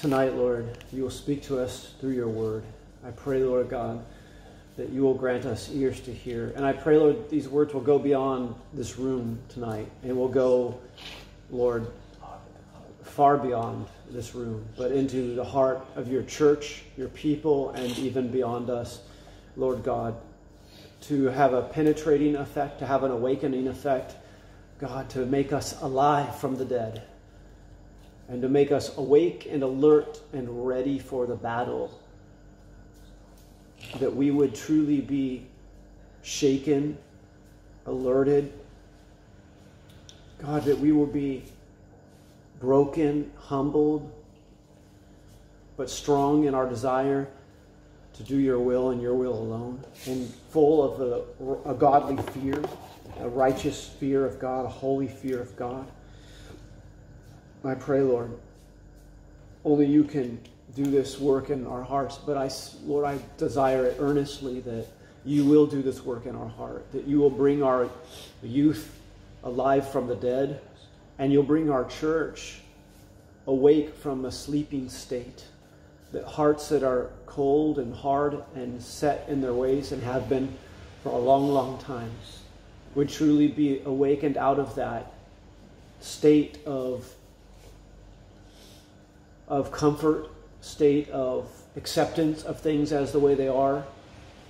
tonight, Lord, you will speak to us through your word. I pray, Lord God, that you will grant us ears to hear. And I pray, Lord, these words will go beyond this room tonight and will go, Lord, far beyond this room, but into the heart of your church, your people, and even beyond us, Lord God, to have a penetrating effect, to have an awakening effect, God, to make us alive from the dead, and to make us awake and alert and ready for the battle. That we would truly be shaken, alerted. God, that we will be broken, humbled, but strong in our desire to do your will and your will alone, and full of a, a, godly fear, a righteous fear of God, a holy fear of God. I pray, Lord, only you can do this work in our hearts, but I, Lord, I desire it earnestly that you will do this work in our heart, that you will bring our youth alive from the dead, and you'll bring our church awake from a sleeping state. That hearts that are cold and hard and set in their ways and have been for a long, long time would truly be awakened out of that state of, of comfort, state of acceptance of things as the way they are,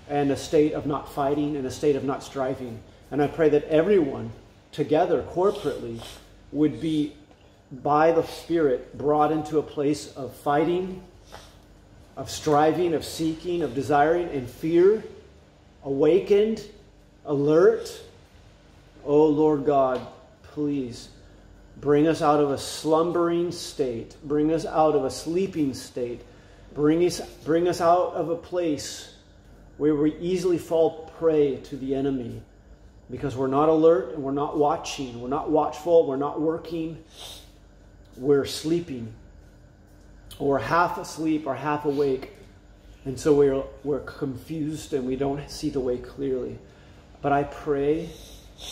and a state of not fighting and a state of not striving. And I pray that everyone together, corporately, would be, by the Spirit, brought into a place of fighting, of striving, of seeking, of desiring, and fear, awakened, alert. Oh Lord God, please bring us out of a slumbering state, bring us out of a sleeping state, bring us, bring us out of a place where we easily fall prey to the enemy. Because we're not alert and we're not watching, we're not watchful, we're not working, we're sleeping, or half asleep or half awake. And so we're, we're confused and we don't see the way clearly. But I pray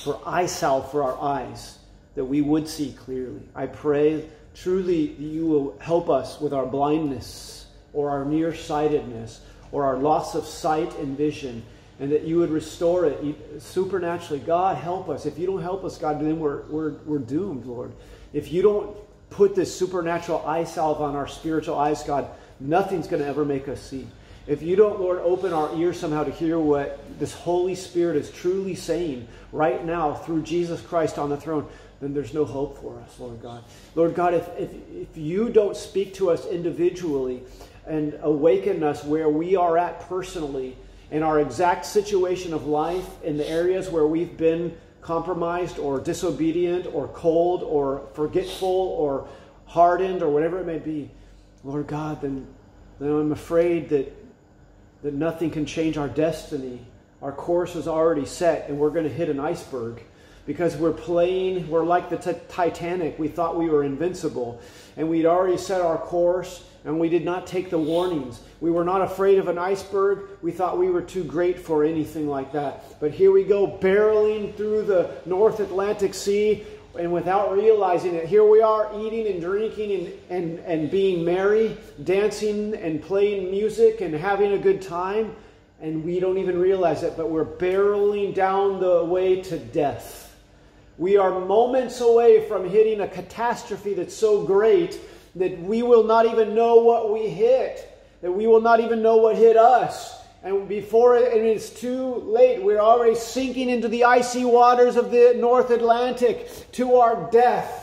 for eye salve for our eyes that we would see clearly. I pray truly that you will help us with our blindness or our nearsightedness or our loss of sight and vision and that you would restore it supernaturally. God, help us. If you don't help us, God, then we're, we're, we're doomed, Lord. If you don't put this supernatural eye salve on our spiritual eyes, God, nothing's going to ever make us see. If you don't, Lord, open our ears somehow to hear what this Holy Spirit is truly saying right now through Jesus Christ on the throne, then there's no hope for us, Lord God. Lord God, if, if, if you don't speak to us individually and awaken us where we are at personally, in our exact situation of life, in the areas where we've been compromised or disobedient or cold or forgetful or hardened or whatever it may be, Lord God, then, then I'm afraid that, that nothing can change our destiny. Our course is already set and we're going to hit an iceberg because we're playing, we're like the t- Titanic. We thought we were invincible and we'd already set our course and we did not take the warnings. We were not afraid of an iceberg. We thought we were too great for anything like that. But here we go, barreling through the North Atlantic Sea, and without realizing it, here we are eating and drinking and, and, and being merry, dancing and playing music and having a good time. And we don't even realize it, but we're barreling down the way to death. We are moments away from hitting a catastrophe that's so great that we will not even know what we hit, that we will not even know what hit us. And before it, it's too late, we're already sinking into the icy waters of the North Atlantic to our death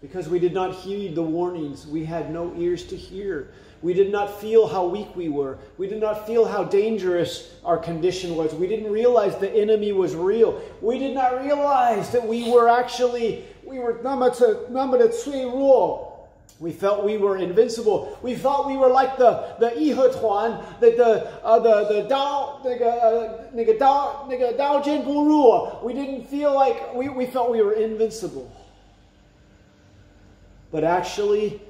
because we did not heed the warnings. We had no ears to hear. We did not feel how weak we were. We did not feel how dangerous our condition was. We didn't realize the enemy was real. We did not realize that we were actually, we were number two rule. We felt we were invincible. We thought we were like the the Yihe Tuan, the the uh, the the Dao, nigga uh, Dao, nigga Dao Jin Guru. We didn't feel like we, we felt we were invincible. But actually,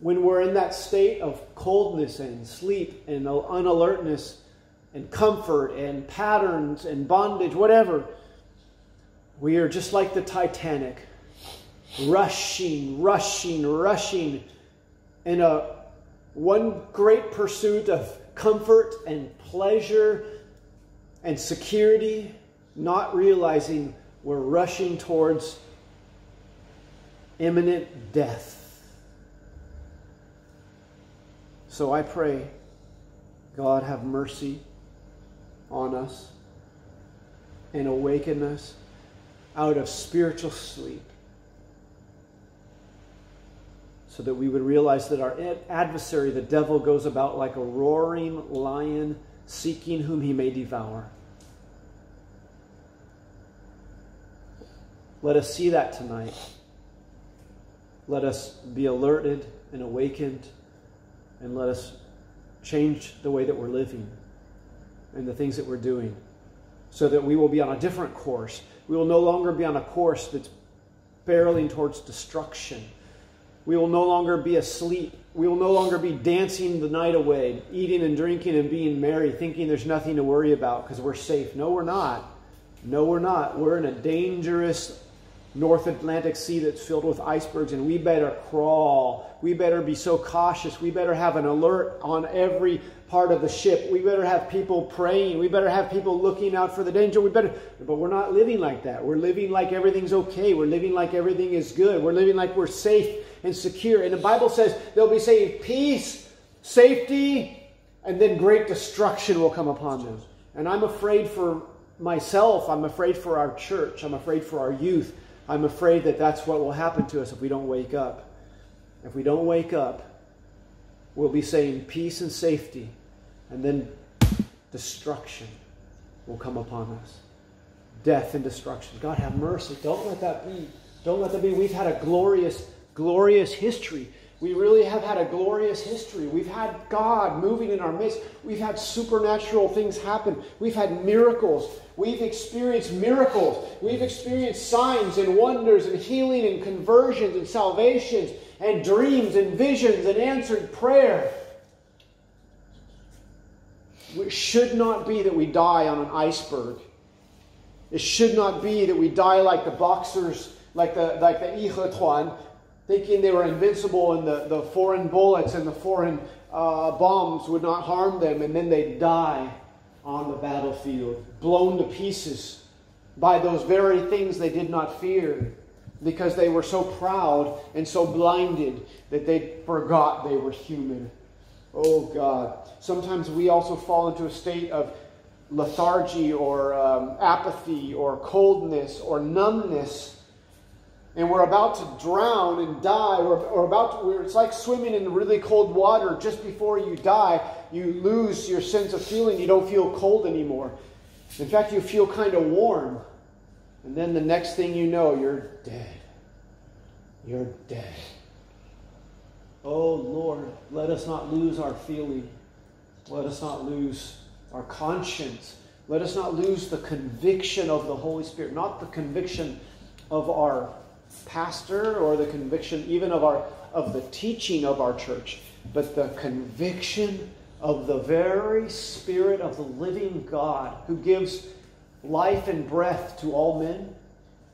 when we're in that state of coldness and sleep and unalertness and comfort and patterns and bondage, whatever, we are just like the Titanic rushing, rushing, rushing in a one great pursuit of comfort and pleasure and security, not realizing we're rushing towards imminent death. So I pray, God, have mercy on us and awaken us out of spiritual sleep so that we would realize that our adversary, the devil, goes about like a roaring lion seeking whom he may devour. Let us see that tonight. Let us be alerted and awakened, and let us change the way that we're living and the things that we're doing so that we will be on a different course. We will no longer be on a course that's barreling towards destruction we will no longer be asleep. We will no longer be dancing the night away, eating and drinking and being merry, thinking there's nothing to worry about because we're safe. No, we're not. No, we're not. We're in a dangerous North Atlantic Sea that's filled with icebergs, and we better crawl. We better be so cautious. We better have an alert on every part of the ship. We better have people praying. We better have people looking out for the danger. We better, but we're not living like that. We're living like everything's okay. We're living like everything is good. We're living like we're safe and secure. And the Bible says they'll be saying peace, safety, and then great destruction will come upon them. And I'm afraid for myself. I'm afraid for our church. I'm afraid for our youth. I'm afraid that that's what will happen to us if we don't wake up. If we don't wake up, we'll be saying peace and safety, and then destruction will come upon us. Death and destruction. God have mercy. Don't let that be. Don't let that be. We've had a glorious, glorious history. We really have had a glorious history. We've had God moving in our midst. We've had supernatural things happen. We've had miracles. We've experienced miracles. We've experienced signs and wonders and healing and conversions and salvations and dreams and visions and answered prayer. It should not be that we die on an iceberg. It should not be that we die like the boxers, like the like the Yihe thinking they were invincible and the, the foreign bullets and the foreign uh, bombs would not harm them, and then they'd die on the battlefield, blown to pieces by those very things they did not fear because they were so proud and so blinded that they forgot they were human. Oh God. Sometimes we also fall into a state of lethargy or um, apathy or coldness or numbness and we're about to drown and die, or, or about to, it's like swimming in really cold water. Just before you die, you lose your sense of feeling. You don't feel cold anymore. In fact, you feel kind of warm. And then the next thing you know, you're dead. You're dead. Oh Lord, let us not lose our feeling. Let us not lose our conscience. Let us not lose the conviction of the Holy Spirit, not the conviction of our pastor or the conviction even of our of the teaching of our church, but the conviction of the very spirit of the living God who gives life and breath to all men.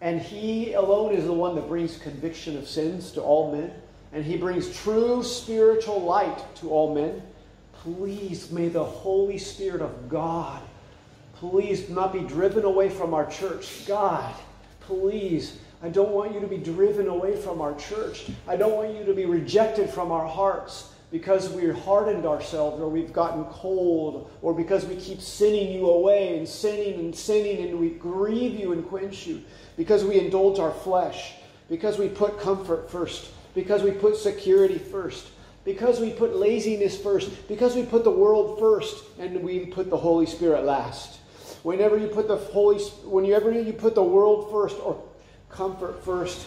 And he alone is the one that brings conviction of sins to all men. And he brings true spiritual light to all men. Please, may the Holy Spirit of God, please not be driven away from our church. God, please I don't want you to be driven away from our church. I don't want you to be rejected from our hearts because we've hardened ourselves or we've gotten cold or because we keep sinning you away and sinning and sinning and we grieve you and quench you because we indulge our flesh, because we put comfort first, because we put security first, because we put laziness first, because we put the world first and we put the Holy Spirit last. Whenever you put the Holy, whenever you put the world first or comfort first.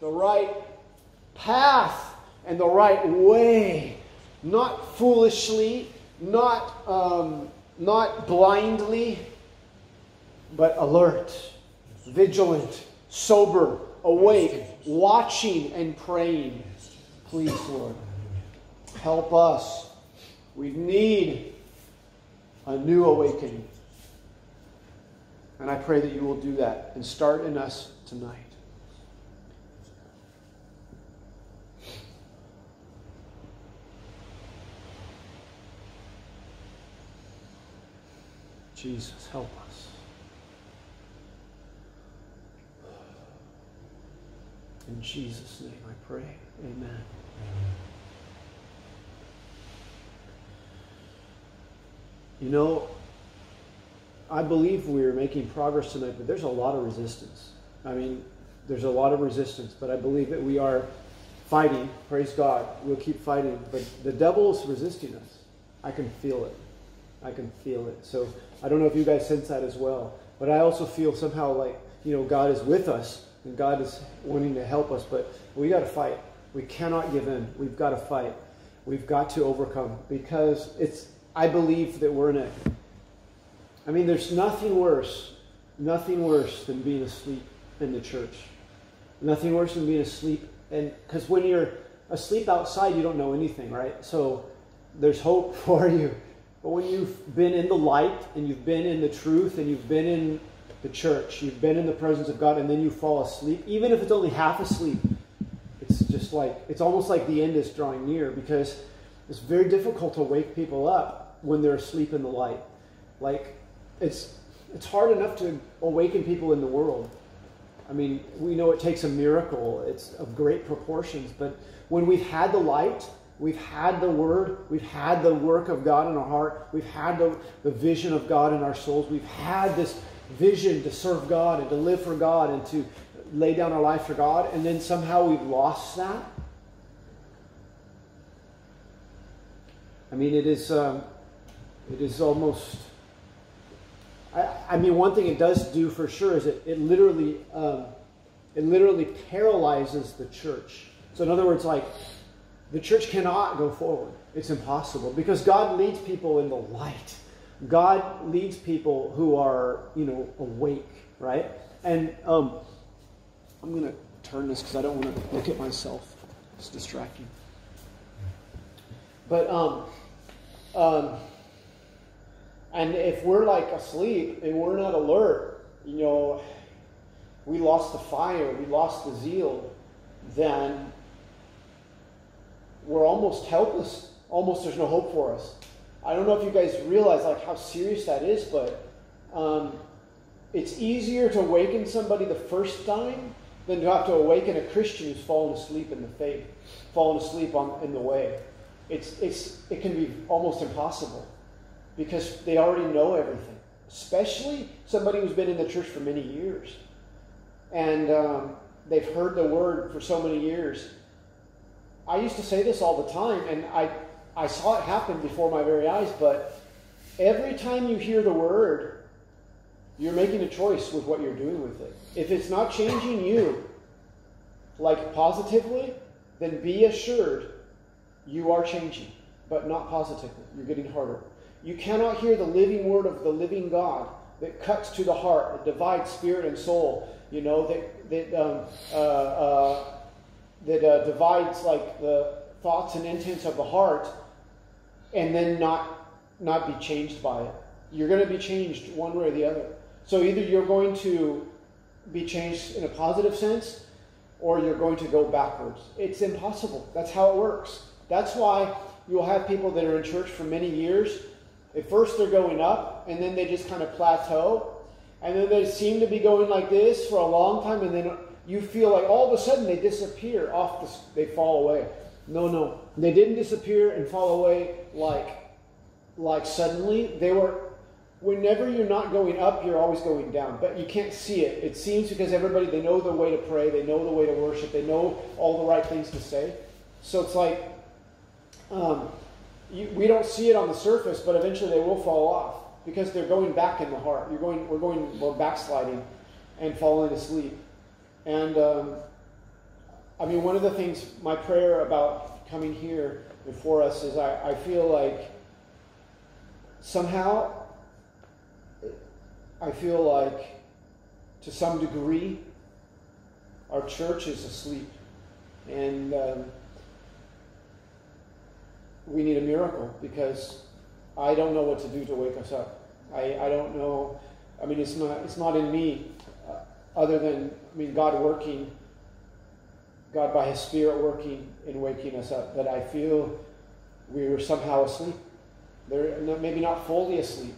the right path, and the right way not foolishly, not, um, not blindly, but alert, vigilant, sober, awake, watching, and praying. Please, Lord, help us. We need a new awakening. And I pray that you will do that and start in us tonight. Jesus, help us. In Jesus' name I pray. Amen. You know, I believe we're making progress tonight, but there's a lot of resistance. I mean, there's a lot of resistance, but I believe that we are fighting. Praise God. We'll keep fighting. But the devil is resisting us. I can feel it. I can feel it. So I don't know if you guys sense that as well. But I also feel somehow like, you know, God is with us and God is wanting to help us. But we got to fight. We cannot give in. We've got to fight. We've got to overcome because it's, I believe that we're in a I mean, there's nothing worse, nothing worse than being asleep in the church. Nothing worse than being asleep. And because when you're asleep outside, you don't know anything, right? So there's hope for you. But when you've been in the light and you've been in the truth and you've been in the church, you've been in the presence of God, and then you fall asleep, even if it's only half asleep, it's just like, it's almost like the end is drawing near because it's very difficult to wake people up when they're asleep in the light. Like, it's it's hard enough to awaken people in the world. I mean, we know it takes a miracle. It's of great proportions, but when we've had the light, we've had the word, we've had the work of God in our heart, we've had the, the vision of God in our souls, we've had this vision to serve God and to live for God and to lay down our life for God, and then somehow we've lost that. I mean, it is, um, it is almost I, I, mean, one thing it does do for sure is it, it literally um, it literally paralyzes the church. So in other words, like the church cannot go forward. It's impossible because God leads people in the light. God leads people who are you know awake, right? And um, I'm gonna turn this because I don't want to look at myself. It's distracting. But um, um, and if we're like asleep and we're not alert, you know, we lost the fire, we lost the zeal, then we're almost helpless. Almost there's no hope for us. I don't know if you guys realize like how serious that is, but um, it's easier to awaken somebody the first time than to have to awaken a Christian who's fallen asleep in the faith, fallen asleep on, in the way. It's, it's, it can be almost impossible because they already know everything, especially somebody who's been in the church for many years. And um, they've heard the word for so many years. I used to say this all the time, and I, I saw it happen before my very eyes, but every time you hear the word, you're making a choice with what you're doing with it. If it's not changing you, like positively, then be assured you are changing, but not positively. You're getting harder. You cannot hear the living word of the living God that cuts to the heart, that divides spirit and soul, you know, that, that, um, uh, uh, that uh, divides like the thoughts and intents of the heart and then not, not be changed by it. You're going to be changed one way or the other. So either you're going to be changed in a positive sense or you're going to go backwards. It's impossible. That's how it works. That's why you'll have people that are in church for many years at first, they're going up, and then they just kind of plateau. And then they seem to be going like this for a long time, and then you feel like all of a sudden they disappear off the, they fall away. No, no. They didn't disappear and fall away like, like suddenly. They were, whenever you're not going up, you're always going down. But you can't see it. It seems because everybody, they know the way to pray, they know the way to worship, they know all the right things to say. So it's like, um, you, we don't see it on the surface, but eventually they will fall off because they're going back in the heart. You're going, we're going, we're backsliding and falling asleep. And um, I mean, one of the things, my prayer about coming here before us is I, I feel like somehow I feel like to some degree our church is asleep. And um, we need a miracle because I don't know what to do to wake us up. I, I don't know. I mean, it's not, it's not in me other than, I mean, God working, God by His Spirit working in waking us up, that I feel we were somehow asleep. They're maybe not fully asleep,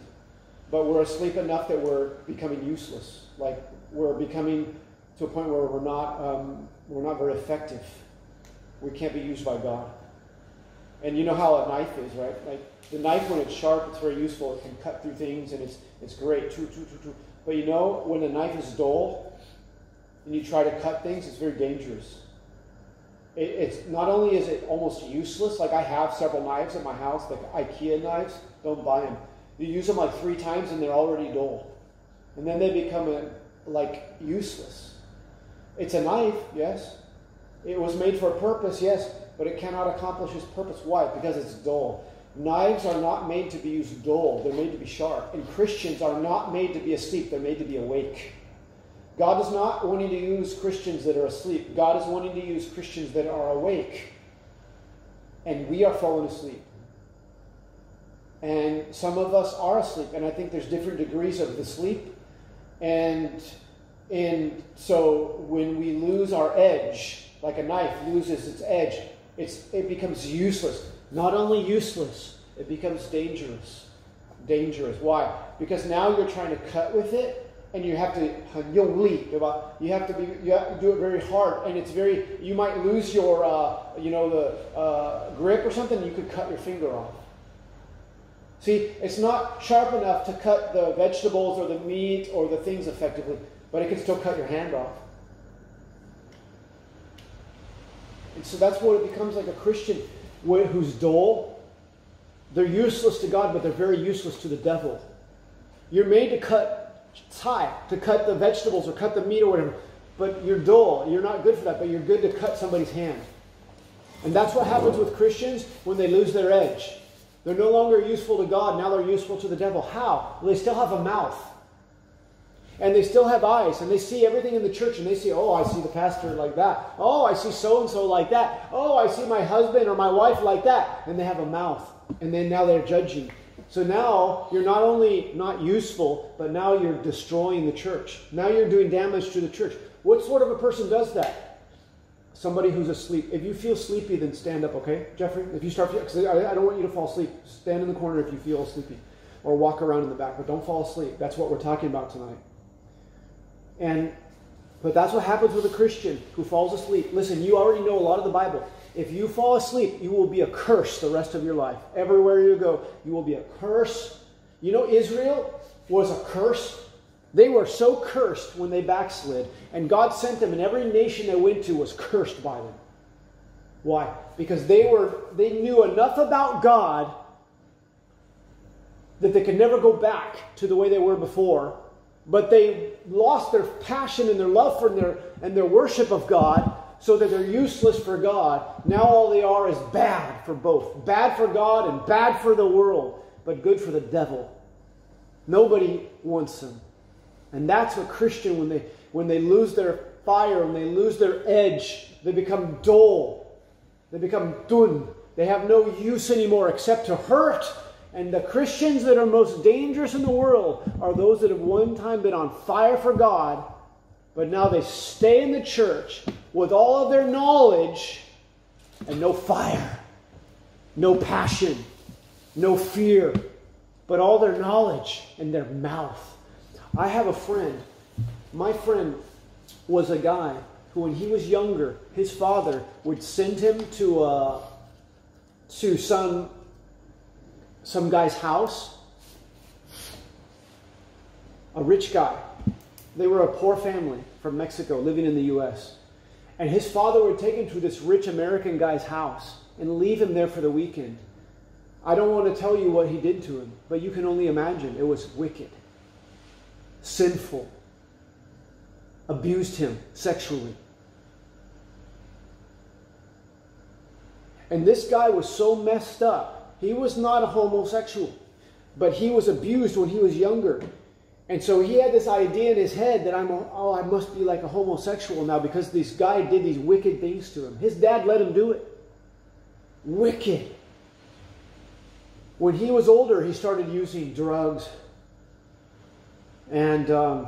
but we're asleep enough that we're becoming useless. Like we're becoming to a point where we're not, um, we're not very effective. We can't be used by God. And you know how a knife is, right? Like the knife, when it's sharp, it's very useful. It can cut through things, and it's it's great. Choo, choo, choo, choo. But you know, when the knife is dull, and you try to cut things, it's very dangerous. It, it's not only is it almost useless. Like I have several knives at my house, like IKEA knives. Don't buy them. You use them like three times, and they're already dull, and then they become a, like useless. It's a knife, yes. It was made for a purpose, yes, but it cannot accomplish its purpose. Why? Because it's dull. Knives are not made to be used dull, they're made to be sharp. And Christians are not made to be asleep, they're made to be awake. God is not wanting to use Christians that are asleep. God is wanting to use Christians that are awake. And we are falling asleep. And some of us are asleep. And I think there's different degrees of the sleep. And, and so when we lose our edge, like a knife loses its edge, it's, it becomes useless. Not only useless, it becomes dangerous. Dangerous. Why? Because now you're trying to cut with it, and you have to You have to be you have to do it very hard, and it's very. You might lose your uh, you know the uh, grip or something. You could cut your finger off. See, it's not sharp enough to cut the vegetables or the meat or the things effectively, but it can still cut your hand off. And so that's what it becomes like a Christian who's dull. They're useless to God, but they're very useless to the devil. You're made to cut tie, to cut the vegetables or cut the meat or whatever, but you're dull. You're not good for that, but you're good to cut somebody's hand. And that's what happens with Christians when they lose their edge. They're no longer useful to God, now they're useful to the devil. How? Well, they still have a mouth and they still have eyes and they see everything in the church and they see, oh, I see the pastor like that. Oh, I see so and so like that. Oh, I see my husband or my wife like that. And they have a mouth. And then now they're judging. So now you're not only not useful, but now you're destroying the church. Now you're doing damage to the church. What sort of a person does that? Somebody who's asleep. If you feel sleepy, then stand up, okay, Jeffrey? If you start, because I don't want you to fall asleep. Stand in the corner if you feel sleepy, or walk around in the back, but don't fall asleep. That's what we're talking about tonight. And but that's what happens with a Christian who falls asleep. Listen, you already know a lot of the Bible. If you fall asleep, you will be a curse the rest of your life. Everywhere you go, you will be a curse. You know, Israel was a curse. They were so cursed when they backslid, and God sent them, and every nation they went to was cursed by them. Why? Because they were they knew enough about God that they could never go back to the way they were before but they lost their passion and their love for their and their worship of God so that they're useless for God. Now all they are is bad for both. Bad for God and bad for the world, but good for the devil. Nobody wants them. And that's what Christian when they when they lose their fire, when they lose their edge, they become dull. They become dun. They have no use anymore except to hurt and the Christians that are most dangerous in the world are those that have one time been on fire for God, but now they stay in the church with all of their knowledge and no fire, no passion, no fear, but all their knowledge and their mouth. I have a friend. My friend was a guy who, when he was younger, his father would send him to, uh, to some some guy's house. A rich guy. They were a poor family from Mexico living in the U.S. And his father would take him to this rich American guy's house and leave him there for the weekend. I don't want to tell you what he did to him, but you can only imagine. It was wicked, sinful, abused him sexually. And this guy was so messed up. He was not a homosexual, but he was abused when he was younger. And so he had this idea in his head that I'm, oh, I must be like a homosexual now because this guy did these wicked things to him. His dad let him do it. Wicked. When he was older, he started using drugs. And, um,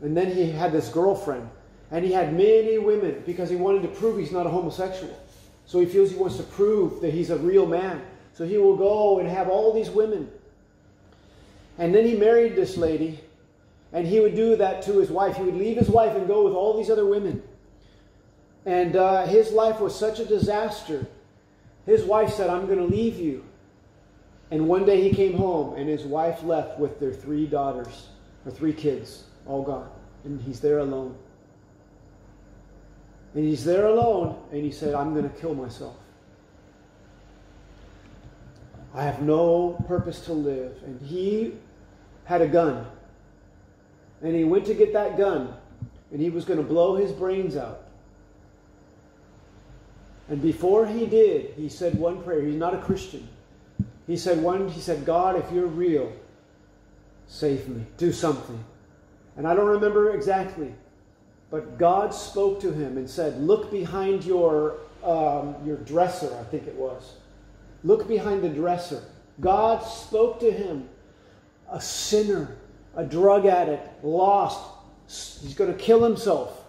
and then he had this girlfriend. And he had many women because he wanted to prove he's not a homosexual. So he feels he wants to prove that he's a real man. So he will go and have all these women. And then he married this lady and he would do that to his wife. He would leave his wife and go with all these other women. And uh, his life was such a disaster. His wife said, I'm going to leave you. And one day he came home, and his wife left with their three daughters, or three kids, all gone. And he's there alone. And he's there alone, and he said, I'm going to kill myself. I have no purpose to live. And he had a gun and he went to get that gun and he was going to blow his brains out. And before he did, he said one prayer. He's not a Christian. He said one, he said, God, if you're real, save me. Do something. And I don't remember exactly, but God spoke to him and said, Look behind your, um, your dresser, I think it was. Look behind the dresser. God spoke to him, a sinner a drug addict, lost. He's going to kill himself.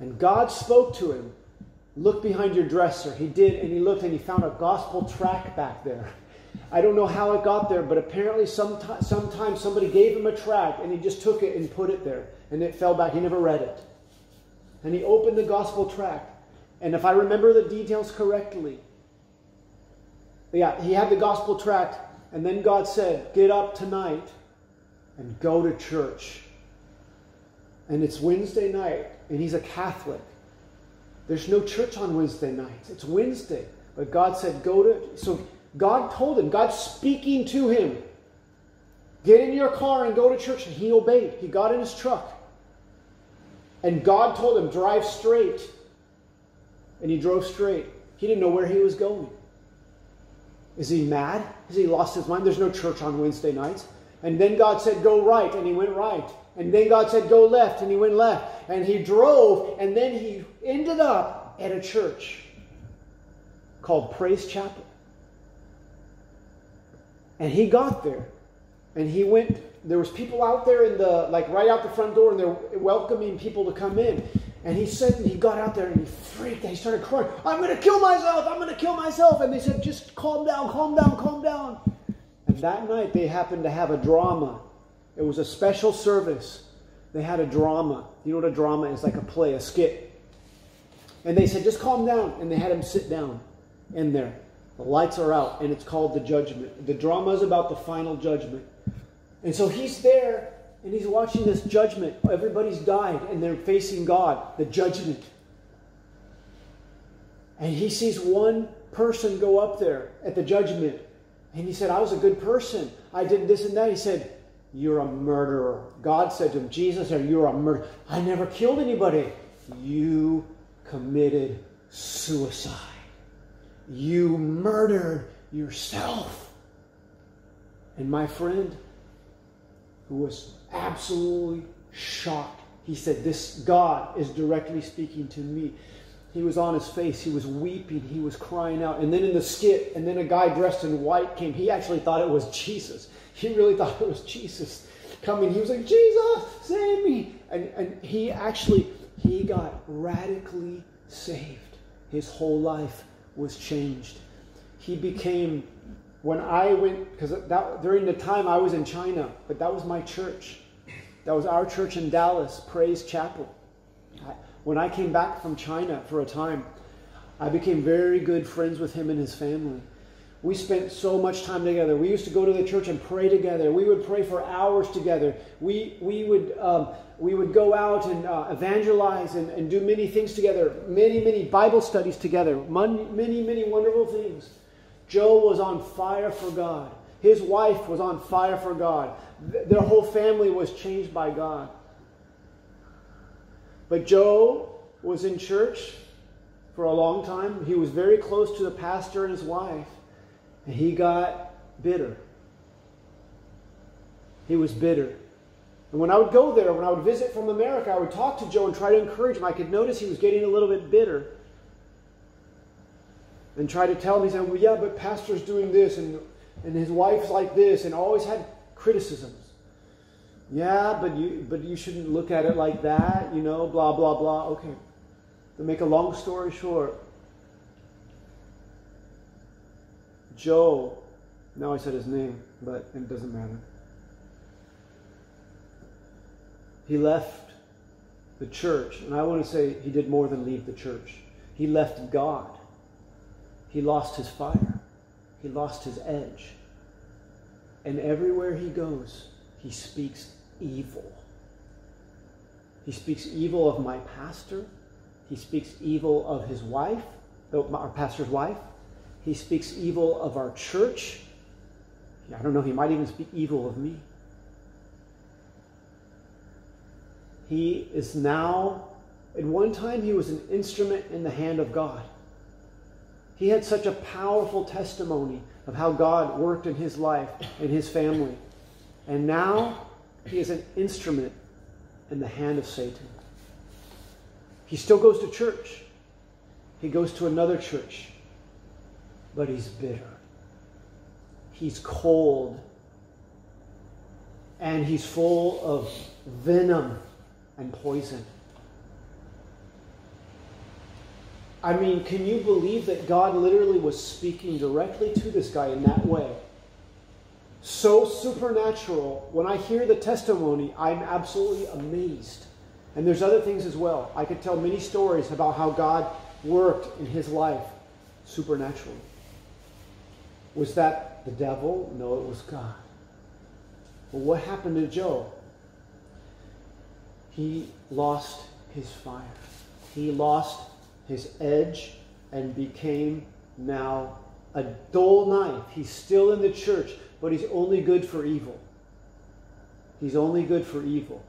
And God spoke to him. Look behind your dresser. He did, and he looked and he found a gospel tract back there. I don't know how it got there, but apparently sometime, sometime somebody gave him a tract and he just took it and put it there. And it fell back. He never read it. And he opened the gospel tract. And if I remember the details correctly, yeah, he had the gospel tract and then God said, Get up tonight and go to church. And it's Wednesday night, and he's a Catholic. There's no church on Wednesday nights. It's Wednesday. But God said, Go to. So God told him, God's speaking to him. Get in your car and go to church. And he obeyed. He got in his truck. And God told him, Drive straight. And he drove straight. He didn't know where he was going. Is he mad? Has he lost his mind? There's no church on Wednesday nights. And then God said, Go right, and he went right. And then God said, Go left, and he went left. And he drove, and then he ended up at a church called Praise Chapel. And he got there, and he went. There was people out there in the like right out the front door, and they're welcoming people to come in. And he said, he got out there and he freaked out. He started crying, I'm going to kill myself. I'm going to kill myself. And they said, just calm down, calm down, calm down. And that night they happened to have a drama. It was a special service. They had a drama. You know what a drama is? Like a play, a skit. And they said, just calm down. And they had him sit down in there. The lights are out, and it's called the judgment. The drama is about the final judgment. And so he's there, and he's watching this judgment. Everybody's died and they're facing God, the judgment. And he sees one person go up there at the judgment. And he said, I was a good person. I did this and that. He said, You're a murderer. God said to him, Jesus, said, you're a murderer. I never killed anybody. You committed suicide. You murdered yourself. And my friend, who was absolutely shocked. He said, This God is directly speaking to me. He was on his face. He was weeping. He was crying out. And then in the skit, and then a guy dressed in white came. He actually thought it was Jesus. He really thought it was Jesus coming. He was like, Jesus, save me. And, and he actually, he got radically saved. His whole life was changed. He became when I went, because that during the time I was in China, but that was my church. That was our church in Dallas, Praise Chapel. When I came back from China for a time, I became very good friends with him and his family. We spent so much time together. We used to go to the church and pray together. We would pray for hours together. We, we, would, um, we would go out and uh, evangelize and, and do many things together, many, many Bible studies together, many, many wonderful things. Joe was on fire for God. His wife was on fire for God. Their whole family was changed by God. But Joe was in church for a long time. He was very close to the pastor and his wife, and he got bitter. He was bitter. And when I would go there, when I would visit from America, I would talk to Joe and try to encourage him. I could notice he was getting a little bit bitter. And try to tell him, he said, well, yeah, but pastor's doing this, and, and his wife's like this, and always had criticisms. Yeah, but you, but you shouldn't look at it like that, you know, blah, blah, blah. Okay. To make a long story short, Joe, now I said his name, but it doesn't matter. He left the church, and I want to say he did more than leave the church. He left God. He lost his fire. He lost his edge. And everywhere he goes, he speaks evil. He speaks evil of my pastor. He speaks evil of his wife, uh, our pastor's wife. He speaks evil of our church. I don't know, he might even speak evil of me. He is now, at one time, he was an instrument in the hand of God. He had such a powerful testimony of how God worked in his life and his family. And now he is an instrument in the hand of Satan. He still goes to church. He goes to another church. But he's bitter. He's cold. And he's full of venom and poison. I mean, can you believe that God literally was speaking directly to this guy in that way? So supernatural. When I hear the testimony, I'm absolutely amazed. And there's other things as well. I could tell many stories about how God worked in his life supernaturally. Was that the devil? No, it was God. Well, what happened to Joe? he lost his fire. He lost his edge and became now a dull knife. He's still in the church, but he's only good for evil. He's only good for evil.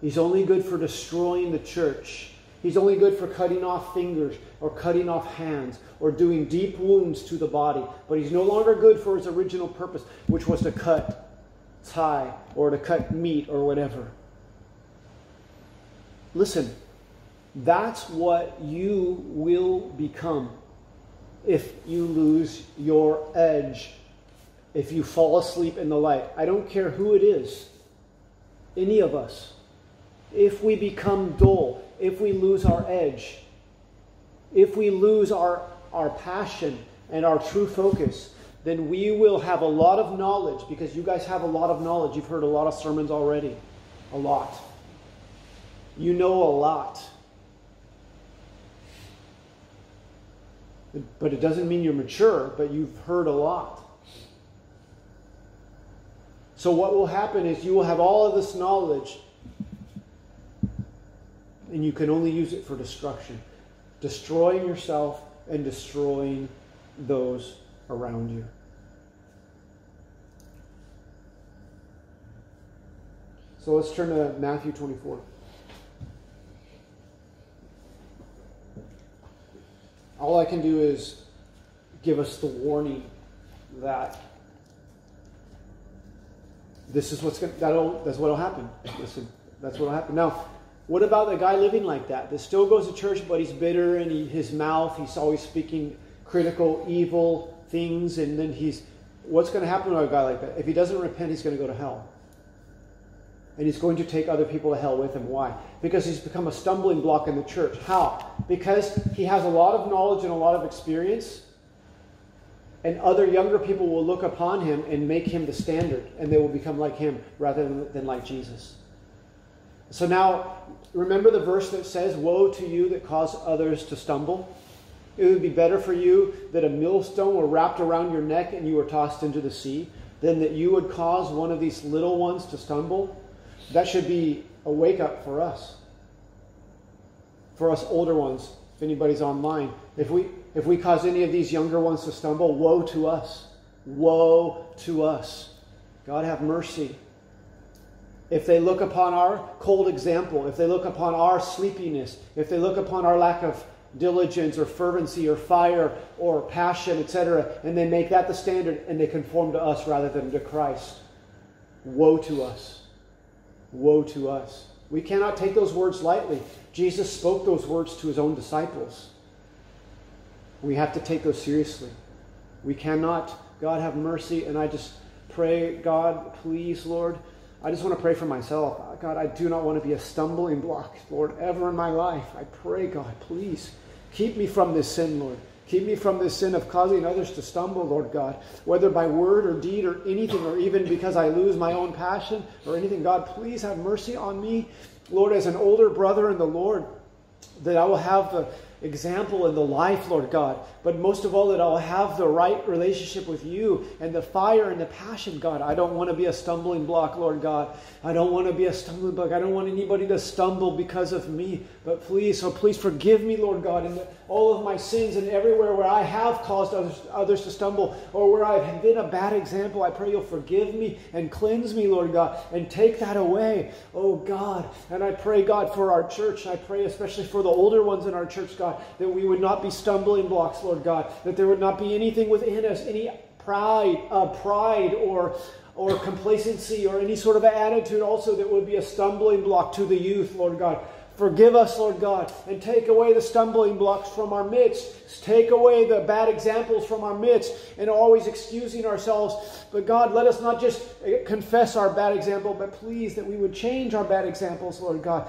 He's only good for destroying the church. He's only good for cutting off fingers or cutting off hands or doing deep wounds to the body. But he's no longer good for his original purpose, which was to cut tie or to cut meat or whatever. Listen, that's what you will become if you lose your edge, if you fall asleep in the light. I don't care who it is, any of us. If we become dull, if we lose our edge, if we lose our, our passion and our true focus, then we will have a lot of knowledge because you guys have a lot of knowledge. You've heard a lot of sermons already. A lot you know a lot. But it doesn't mean you're mature, but you've heard a lot. So, what will happen is you will have all of this knowledge, and you can only use it for destruction, destroying yourself and destroying those around you. So, let's turn to Matthew 24. All I can do is give us the warning that this is what's going that'll that's what'll happen. Listen, that's what'll happen. Now, what about the guy living like that? That still goes to church, but he's bitter and he, his mouth, he's always speaking critical, evil things, and then he's what's going to happen to a guy like that? If he doesn't repent, he's going to go to hell. And he's going to take other people to hell with him. Why? Because he's become a stumbling block in the church. How? Because he has a lot of knowledge and a lot of experience, and other younger people will look upon him and make him the standard, and they will become like him rather than, than like Jesus. So now, remember the verse that says, Woe to you that cause others to stumble? It would be better for you that a millstone were wrapped around your neck and you were tossed into the sea than that you would cause one of these little ones to stumble. That should be a wake up for us. For us older ones, if anybody's online. If we if we cause any of these younger ones to stumble, woe to us. Woe to us. God have mercy. If they look upon our cold example, if they look upon our sleepiness, if they look upon our lack of diligence or fervency or fire or passion, etc., and they make that the standard and they conform to us rather than to Christ. Woe to us. Woe to us. We cannot take those words lightly. Jesus spoke those words to his own disciples. We have to take those seriously. We cannot, God have mercy, and I just pray, God, please, Lord, I just want to pray for myself. God, I do not want to be a stumbling block, Lord, ever in my life. I pray, God, please keep me from this sin, Lord. Keep me from this sin of causing others to stumble, Lord God, whether by word or deed or anything, or even because I lose my own passion or anything. God, please have mercy on me, Lord, as an older brother in the Lord, that I will have the example in the life, Lord God. But most of all, that I'll have the right relationship with you and the fire and the passion, God. I don't want to be a stumbling block, Lord God. I don't want to be a stumbling block. I don't want anybody to stumble because of me. But please, so please forgive me, Lord God, in all of my sins and everywhere where I have caused others, others to stumble or where I've been a bad example. I pray you'll forgive me and cleanse me, Lord God, and take that away, oh God. And I pray, God, for our church. I pray especially for the older ones in our church, God, that we would not be stumbling blocks, Lord God, that there would not be anything within us, any pride, uh, pride or or complacency or any sort of attitude also that would be a stumbling block to the youth, Lord God. Forgive us, Lord God, and take away the stumbling blocks from our midst. Take away the bad examples from our midst and always excusing ourselves. But God, let us not just eh, confess our bad example, but please that we would change our bad examples, Lord God.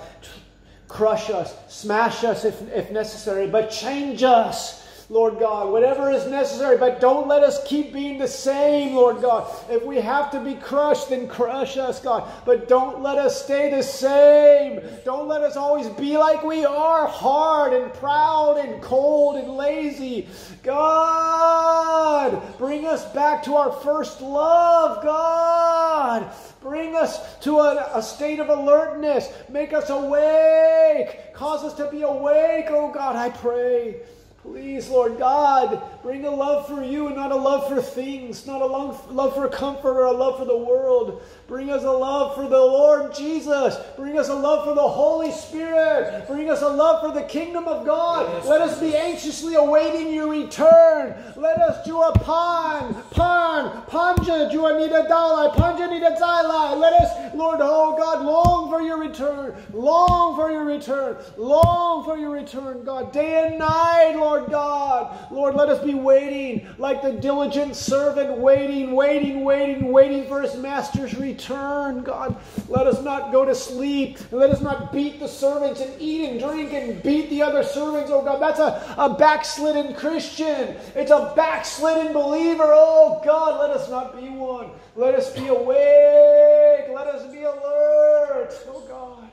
Crush us, smash us if, if necessary, but change us Lord God, whatever is necessary, but don't let us keep being the same, Lord God. If we have to be crushed, then crush us, God. But don't let us stay the same. Don't let us always be like we are, hard and proud and cold and lazy. God, bring us back to our first love, God. Bring us to a, a, state of alertness. Make us awake. Cause us to be awake, oh God, I pray. Please, Lord God, bring a love for you and not a love for things, not a love, for comfort or a love for the world. Bring us a love for the Lord Jesus. Bring us a love for the Holy Spirit. Bring us a love for the kingdom of God. Yes. Let us be anxiously awaiting your return. Let us do a pan, pan, panja, juanita dalai, panja nida zalai. Let us, Lord, oh God, long for your return. Long for your return. Long for your return, God. Day and night, Lord. Lord God. Lord, let us be waiting like the diligent servant, waiting, waiting, waiting, waiting for his master's return. God, let us not go to sleep. Let us not beat the servants and eat and drink and beat the other servants. Oh God, that's a, a backslidden Christian. It's a backslidden believer. Oh God, let us not be one. Let us be awake. Let us be alert. Oh God.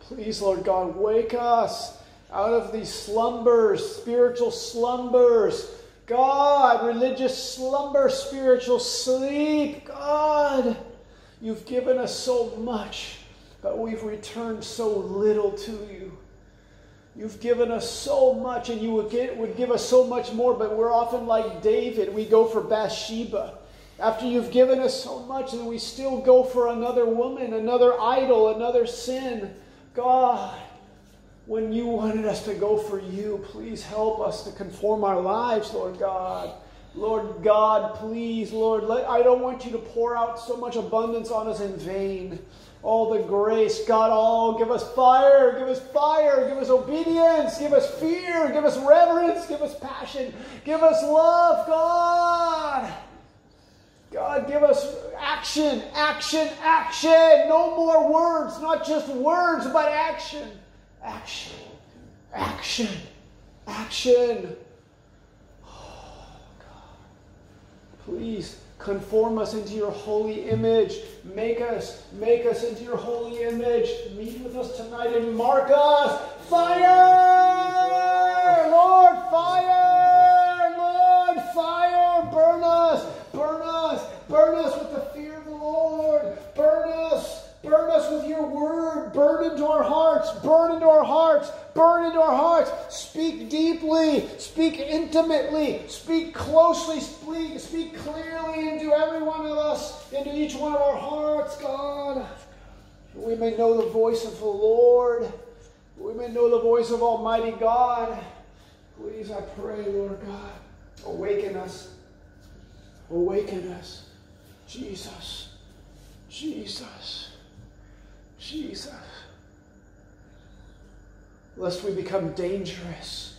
Please, Lord God, wake us out of these slumbers, spiritual slumbers. God, religious slumber, spiritual sleep. God, you've given us so much, but we've returned so little to you. You've given us so much, and you would, get, would give us so much more, but we're often like David. We go for Bathsheba. After you've given us so much, and we still go for another woman, another idol, another sin. God, when you wanted us to go for you, please help us to conform our lives, Lord God. Lord God, please, Lord, let, I don't want you to pour out so much abundance on us in vain. All the grace, God, all give us fire, give us fire, give us obedience, give us fear, give us reverence, give us passion, give us love, God. God, give us action, action, action. No more words, not just words, but action. Action, action, action. Oh, God. Please conform us into your holy image. Make us, make us into your holy image. Meet with us tonight and mark us. Fire! Lord, fire! Lord, fire! Burn us! Burn us. Burn us with the fear of the Lord. Burn us. Burn us with your word. Burn into our hearts. Burn into our hearts. Burn into our hearts. Speak deeply. Speak intimately. Speak closely. Speak, speak clearly into every one of us, into each one of our hearts, God. We may know the voice of the Lord. We may know the voice of Almighty God. Please, I pray, Lord God, awaken us. Awaken us. Jesus. Jesus. Jesus. Lest we become dangerous.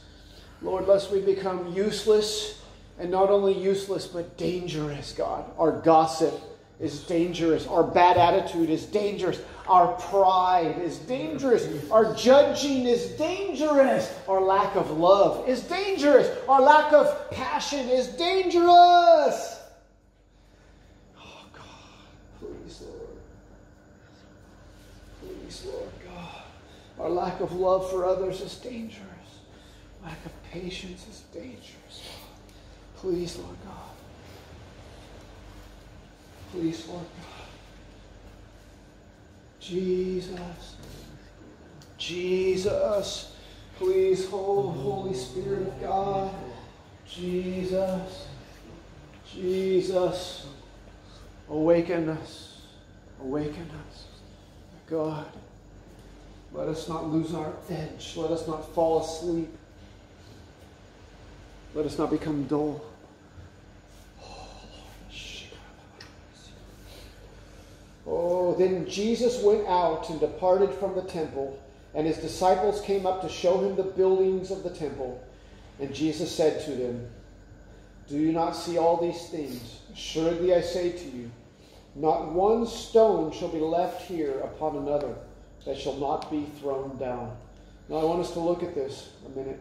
Lord, lest we become useless, and not only useless, but dangerous, God. Our gossip is dangerous. Our bad attitude is dangerous. Our pride is dangerous. Our judging is dangerous. Our lack of love is dangerous. Our lack of passion is dangerous. Oh, God. Please, Lord. Please, Lord God. Our lack of love for others is dangerous. Lack of patience is dangerous. Please, Lord God. Please, Lord God. Jesus. Jesus. Please, Holy Spirit of God. Jesus. Jesus. Awaken us. Awaken us. God. Let us not lose our edge. Let us not fall asleep. Let us not become dull. Oh, then Jesus went out and departed from the temple, and his disciples came up to show him the buildings of the temple. And Jesus said to them, Do you not see all these things? Assuredly I say to you, not one stone shall be left here upon another that shall not be thrown down. Now I want us to look at this a minute.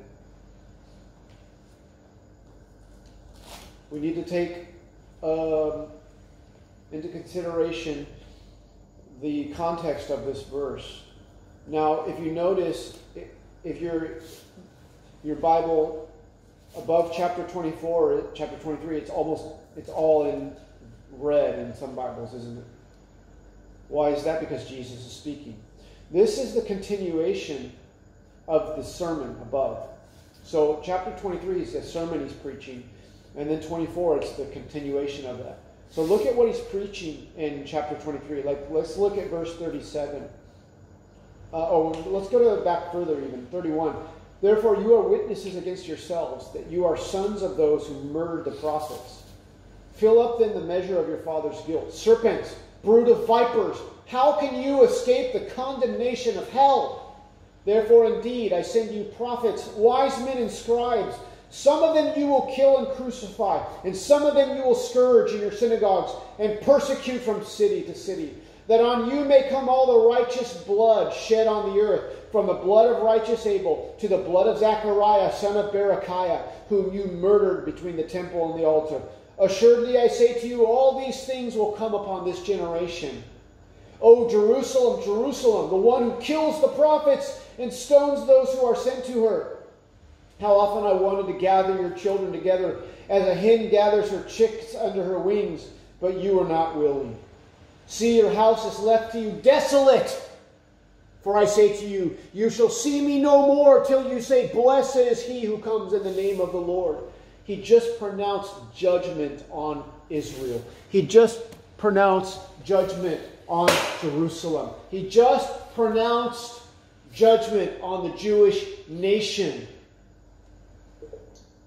We need to take um, into consideration the context of this verse. Now, if you notice, if your your Bible above chapter 24, chapter 23, it's almost it's all in red in some Bibles, isn't it? Why is that? Because Jesus is speaking. This is the continuation of the sermon above. So, chapter 23 is the sermon he's preaching, and then 24, it's the continuation of that. So look at what he's preaching in chapter 23. Like, let's look at verse 37. Uh, oh, let's go to back further even. 31. Therefore, you are witnesses against yourselves that you are sons of those who murdered the prophets. Fill up then the measure of your father's guilt. Serpents, brood of vipers, how can you escape the condemnation of hell? Therefore, indeed, I send you prophets, wise men, and scribes. Some of them you will kill and crucify, and some of them you will scourge in your synagogues and persecute from city to city, that on you may come all the righteous blood shed on the earth, from the blood of righteous Abel to the blood of Zechariah, son of Berechiah, whom you murdered between the temple and the altar. Assuredly, I say to you, all these things will come upon this generation. O Jerusalem, Jerusalem, the one who kills the prophets and stones those who are sent to her. How often I wanted to gather your children together as a hen gathers her chicks under her wings, but you were not willing. See, your house is left to you desolate. For I say to you, you shall see me no more till you say, Blessed is he who comes in the name of the Lord. He just pronounced judgment on Israel. He just pronounced judgment on Jerusalem. He just pronounced judgment on the Jewish nation.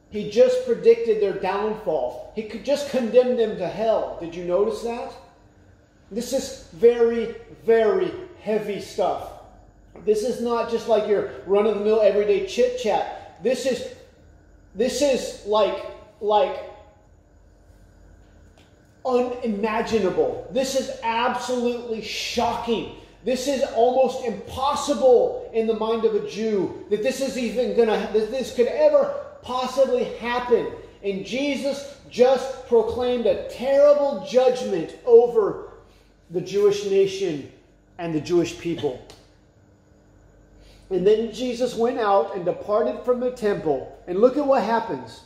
He just predicted their downfall. He could just condemn them to hell. Did you notice that? This is very, very heavy stuff. This is not just like your run of the mill everyday chit chat. This is this is like like unimaginable. This is absolutely shocking. This is almost impossible in the mind of a Jew that this is even gonna that this could ever possibly happen. And Jesus just proclaimed a terrible judgment over the Jewish nation and the Jewish people. And then Jesus went out and departed from the temple. And look at what happens.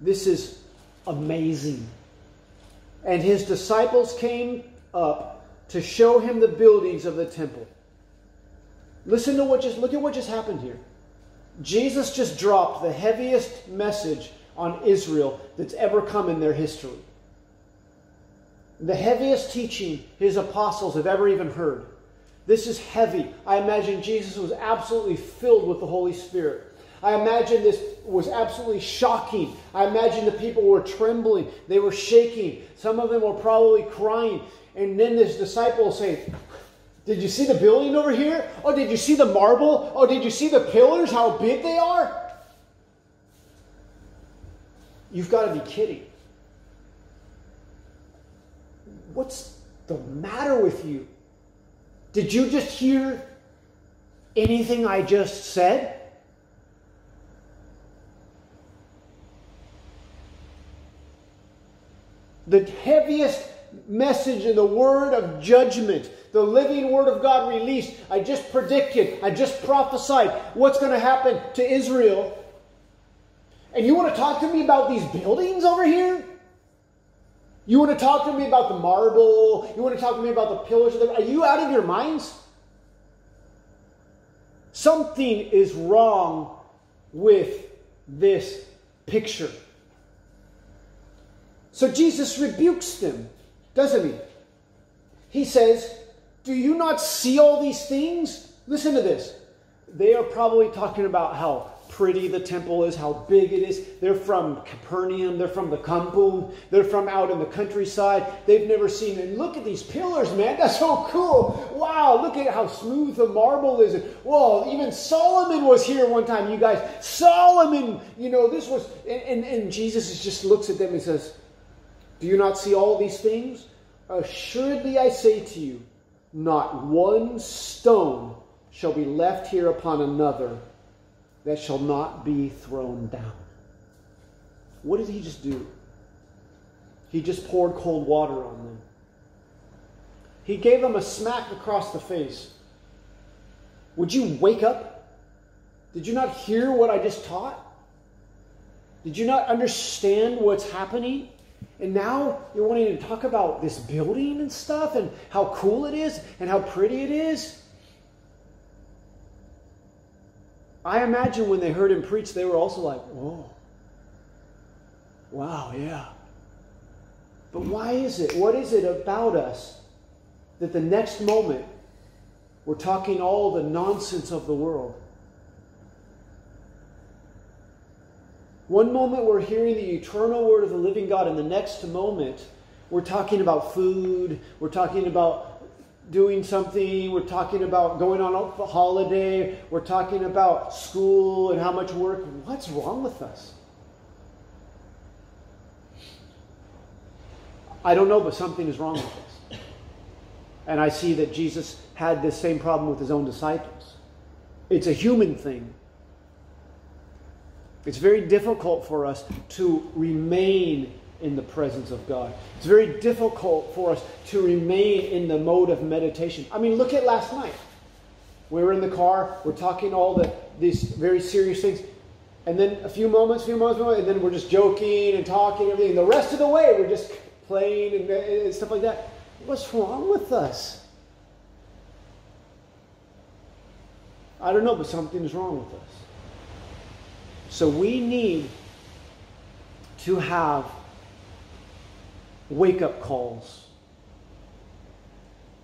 This is amazing. And his disciples came up to show him the buildings of the temple. Listen to what just look at what just happened here. Jesus just dropped the heaviest message on Israel that's ever come in their history. The heaviest teaching his apostles have ever even heard. This is heavy. I imagine Jesus was absolutely filled with the Holy Spirit. I imagine this was absolutely shocking. I imagine the people were trembling, they were shaking. Some of them were probably crying. And then this disciple will say, Did you see the building over here? Oh, did you see the marble? Oh, did you see the pillars? How big they are? You've got to be kidding. What's the matter with you? Did you just hear anything I just said? The heaviest message in the word of judgment, the living word of God released. I just predicted, I just prophesied what's going to happen to Israel. And you want to talk to me about these buildings over here? You want to talk to me about the marble? You want to talk to me about the pillars? The, are you out of your minds? Something is wrong with this picture. So Jesus rebukes them, doesn't he? He says, Do you not see all these things? Listen to this. They are probably talking about how pretty the temple is, how big it is. They're from Capernaum, they're from the Kampung, they're from out in the countryside. They've never seen it. Look at these pillars, man. That's so cool. Wow, look at how smooth the marble is. Whoa, even Solomon was here one time, you guys. Solomon, you know, this was, and, and, and Jesus just looks at them and says, Do you not see all these things? Assuredly I say to you, not one stone shall be left here upon another that shall not be thrown down. What did he just do? He just poured cold water on them. He gave them a smack across the face. Would you wake up? Did you not hear what I just taught? Did you not understand what's happening? And now you're wanting to talk about this building and stuff and how cool it is and how pretty it is? I imagine when they heard him preach, they were also like, whoa, wow, yeah. But why is it? What is it about us that the next moment we're talking all the nonsense of the world? One moment we're hearing the eternal word of the living God, and the next moment we're talking about food, we're talking about doing something, we're talking about going on a holiday, we're talking about school and how much work. What's wrong with us? I don't know, but something is wrong with us. And I see that Jesus had this same problem with his own disciples. It's a human thing. It's very difficult for us to remain in the presence of God. It's very difficult for us to remain in the mode of meditation. I mean, look at last night. We were in the car, we're talking all the these very serious things, and then a few moments, few moments, and then we're just joking and talking and everything. And the rest of the way, we're just playing and, and stuff like that. What's wrong with us? I don't know, but something's wrong with us. So we need to have wake up calls.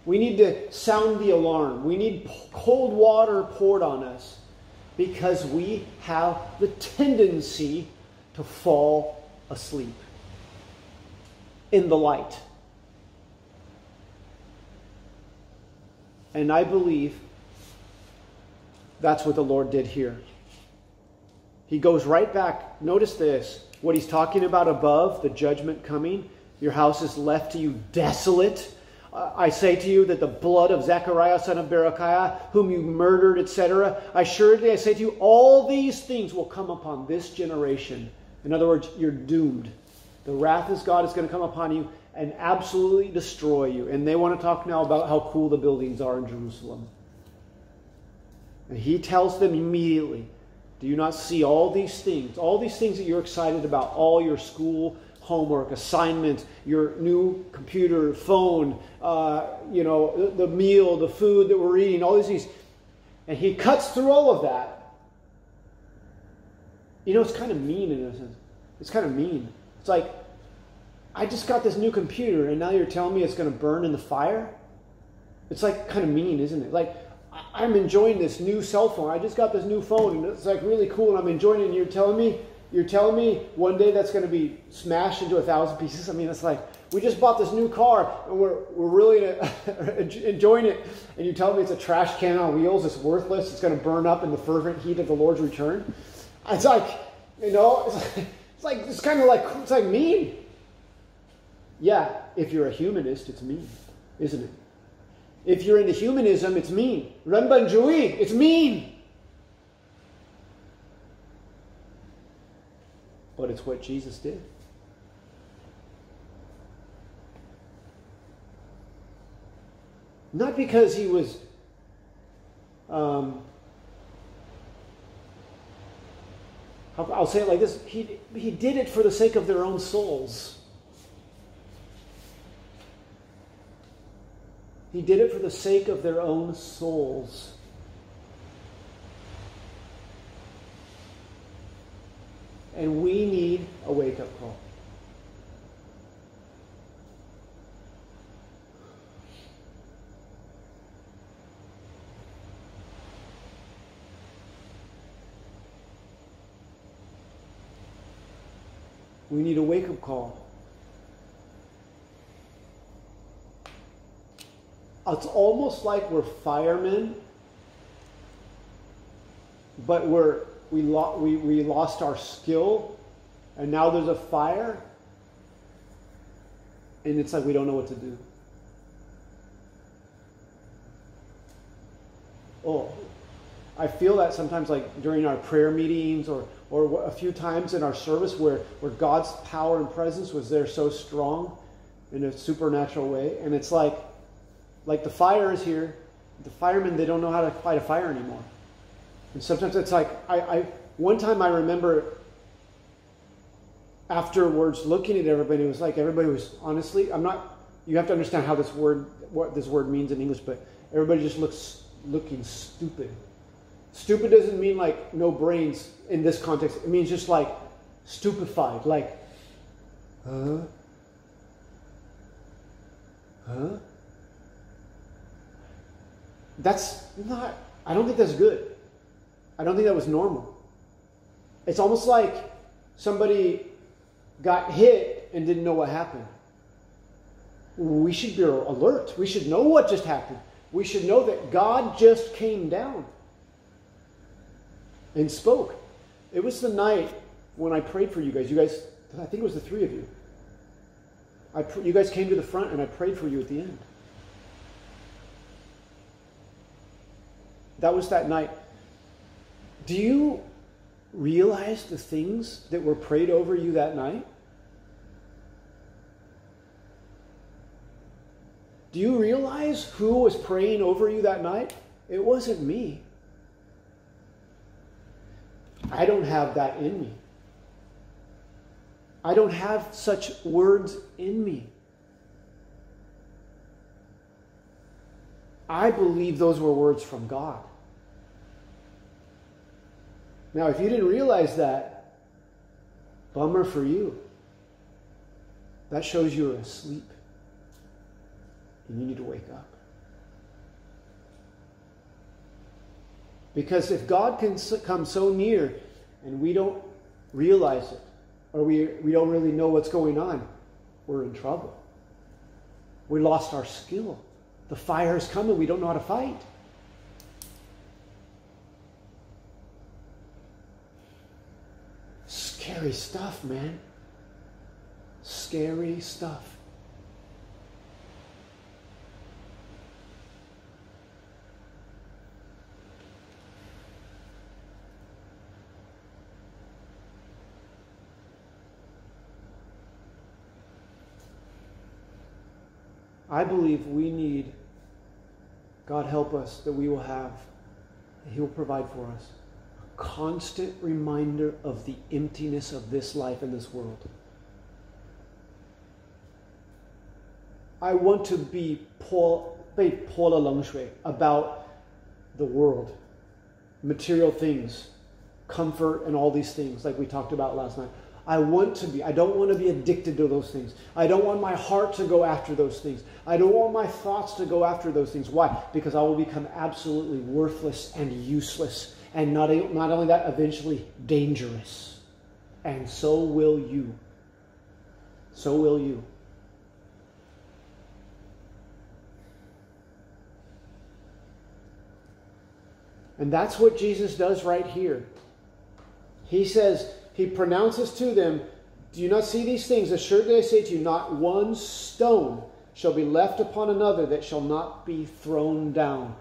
We need to sound the alarm. We need cold water poured on us because we have the tendency to fall asleep in the light. And I believe that's what the Lord did here. He goes right back. Notice this what he's talking about above, the judgment coming. Your house is left to you desolate. I say to you that the blood of Zechariah, son of Berechiah, whom you murdered, etc., assuredly I say to you, all these things will come upon this generation. In other words, you're doomed. The wrath of God is going to come upon you and absolutely destroy you. And they want to talk now about how cool the buildings are in Jerusalem. And he tells them immediately, Do you not see all these things? All these things that you're excited about, all your school homework, assignments, your new computer, phone, uh, you know, the, the meal, the food that we're eating, all these things. And he cuts through all of that. You know, it's kind of mean in a sense. It's kind of mean. It's like, I just got this new computer, and now you're telling me it's going to burn in the fire? It's like kind of mean, isn't it? Like, I'm enjoying this new cell phone. I just got this new phone and it's like really cool and I'm enjoying it. And you're telling me, you're telling me one day that's going to be smashed into a thousand pieces. I mean, it's like we just bought this new car and we're, we're really enjoying it. And you tell me it's a trash can on wheels. It's worthless. It's going to burn up in the fervent heat of the Lord's return. It's like, you know, it's like, it's, like, it's kind of like, it's like mean. Yeah, if you're a humanist, it's mean, isn't it? If you're into humanism, it's mean. Renbanjui, it's mean. But it's what Jesus did. Not because he was um, I'll say it like this he, he did it for the sake of their own souls. He did it for the sake of their own souls. And we need a wake up call. We need a wake up call. It's almost like we're firemen, but we're, we, lo- we, we lost our skill, and now there's a fire, and it's like we don't know what to do. Oh, I feel that sometimes, like during our prayer meetings or, or a few times in our service where, where God's power and presence was there so strong in a supernatural way. And it's like, like the fire is here. The firemen, they don't know how to fight a fire anymore. And sometimes it's like, I, I one time I remember afterwards looking at everybody, it was like everybody was honestly, I'm not, you have to understand how this word, what this word means in English, but everybody just looks looking stupid. Stupid doesn't mean like no brains in this context. It means just like stupefied, like, huh? Huh? That's not, I don't think that's good. I don't think that was normal. It's almost like somebody got hit and didn't know what happened. We should be alert. We should know what just happened. We should know that God just came down and spoke. It was the night when I prayed for you guys. You guys, I think it was the three of you. I, you guys came to the front and I prayed for you at the end. That was that night. Do you realize the things that were prayed over you that night? Do you realize who was praying over you that night? It wasn't me. I don't have that in me. I don't have such words in me. I believe those were words from God. Now, if you didn't realize that, bummer for you. That shows you're asleep. And you need to wake up. Because if God can come so near and we don't realize it, or we, we don't really know what's going on, we're in trouble. We lost our skill. The fire is coming. We don't know how to fight. Scary stuff, man. Scary stuff. I believe we need, God help us, that we will have, He will provide for us, a constant reminder of the emptiness of this life and this world. I want to be Paul, Paula Longshui, about the world, material things, comfort, and all these things, like we talked about last night. I want to be. I don't want to be addicted to those things. I don't want my heart to go after those things. I don't want my thoughts to go after those things. Why? Because I will become absolutely worthless and useless. And not, not only that, eventually dangerous. And so will you. So will you. And that's what Jesus does right here. He says, He pronounces to them, Do you not see these things? Assuredly I say to you, not one stone shall be left upon another that shall not be thrown down.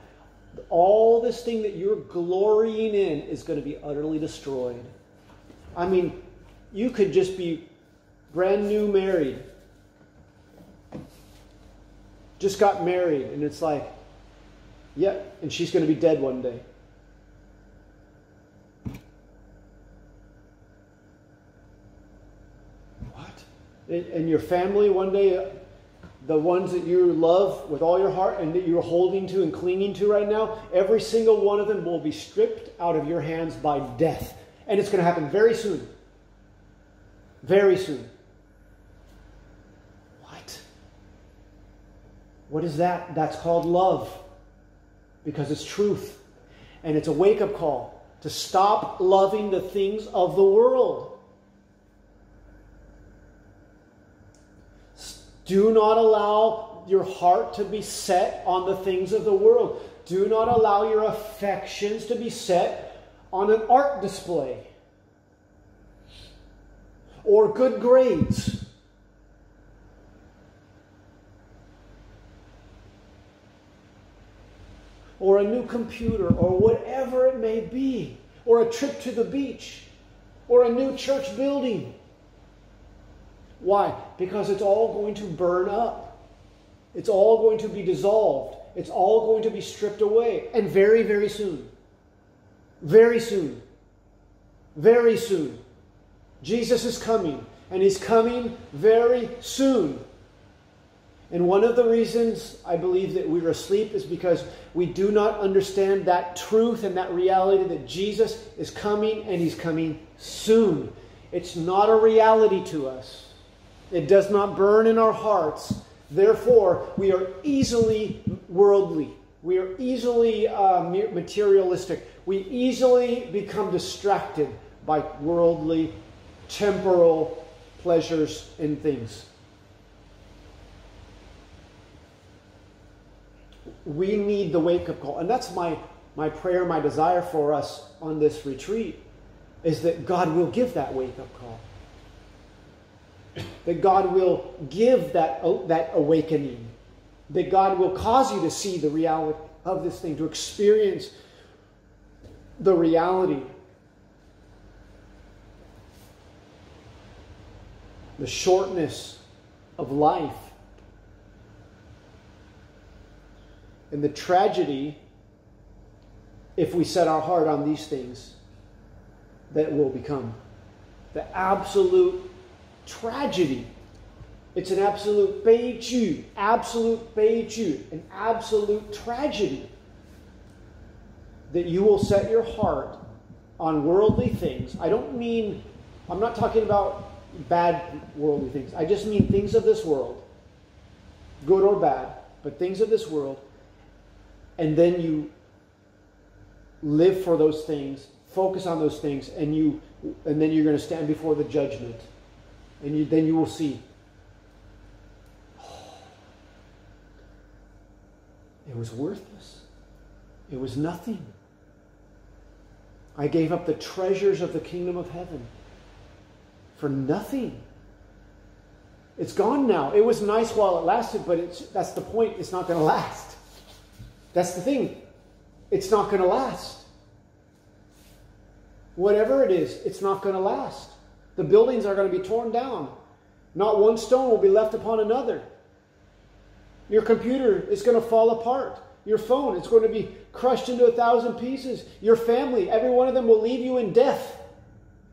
All this thing that you're glorying in is going to be utterly destroyed. I mean, you could just be brand new married, just got married, and it's like, yeah, and she's going to be dead one day. And your family one day, the ones that you love with all your heart and that you're holding to and clinging to right now, every single one of them will be stripped out of your hands by death. And it's going to happen very soon. Very soon. What? What is that? That's called love. Because it's truth. And it's a wake up call to stop loving the things of the world. Do not allow your heart to be set on the things of the world. Do not allow your affections to be set on an art display or good grades. Or a new computer, or whatever it may be, or a trip to the beach, or a new church building. Why? Because it's all going to burn up. It's all going to be dissolved. It's all going to be stripped away. And very, very soon. Very soon. Very soon. Jesus is coming. And he's coming very soon. And one of the reasons I believe that we're asleep is because we do not understand that truth and that reality that Jesus is coming and he's coming soon. It's not a reality to us. It does not burn in our hearts. Therefore, we are easily worldly. We are easily uh, materialistic. We easily become distracted by worldly, temporal pleasures and things. We need the wake up call. And that's my, my prayer, my desire for us on this retreat is that God will give that wake up call that God will give that, that awakening, that God will cause you to see the reality of this thing, to experience the reality. The shortness of life. And the tragedy, if we set our heart on these things, that will become. The absolute tragedy. It's an absolute 悲剧, absolute 悲剧, an absolute tragedy that you will set your heart on worldly things. I don't mean, I'm not talking about bad worldly things. I just mean things of this world, good or bad, but things of this world. And then you live for those things, focus on those things, and you and then you're going to stand before the judgment and you, then you will see. it was worthless. It was nothing. I gave up the treasures of the kingdom of heaven for nothing. It's gone now. It was nice while it lasted, but it's, that's the point. It's not going to last. That's the thing. It's not going to last. Whatever it is, it's not going to last. The buildings are going to be torn down. Not one stone will be left upon another. Your computer is going to fall apart. Your phone, it's going to be crushed into a thousand pieces. Your family, every one of them will leave you in death.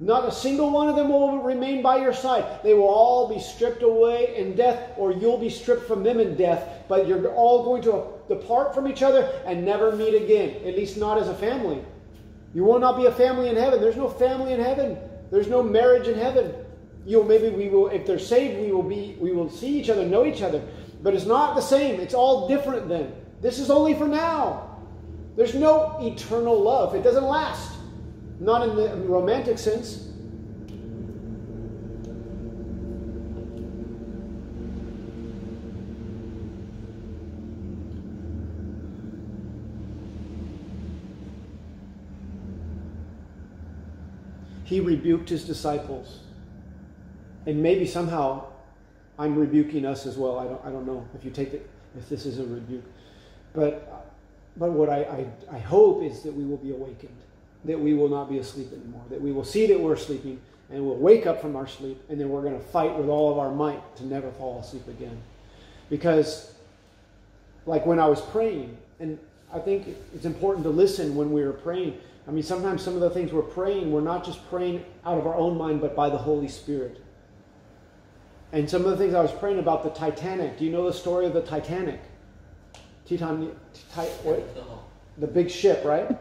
Not a single one of them will remain by your side. They will all be stripped away in death, or you'll be stripped from them in death. But you're all going to depart from each other and never meet again, at least not as a family. You will not be a family in heaven. There's no family in heaven. There's no marriage in heaven. You maybe we will, if they're saved, we will be, we will see each other, know each other. But it's not the same. It's all different then. This is only for now. There's no eternal love. It doesn't last. Not in the romantic sense. He rebuked his disciples. And maybe somehow I'm rebuking us as well. I don't, I don't know if you take it, if this is a rebuke. But, but what I, I, I hope is that we will be awakened, that we will not be asleep anymore, that we will see that we're sleeping and we'll wake up from our sleep and then we're going to fight with all of our might to never fall asleep again. Because, like when I was praying, and I think it's important to listen when we are praying. I mean, sometimes some of the things we're praying, we're not just praying out of our own mind, but by the Holy Spirit. And some of the things I was praying about the Titanic. Do you know the story of the Titanic? Titan, what? The big ship, right?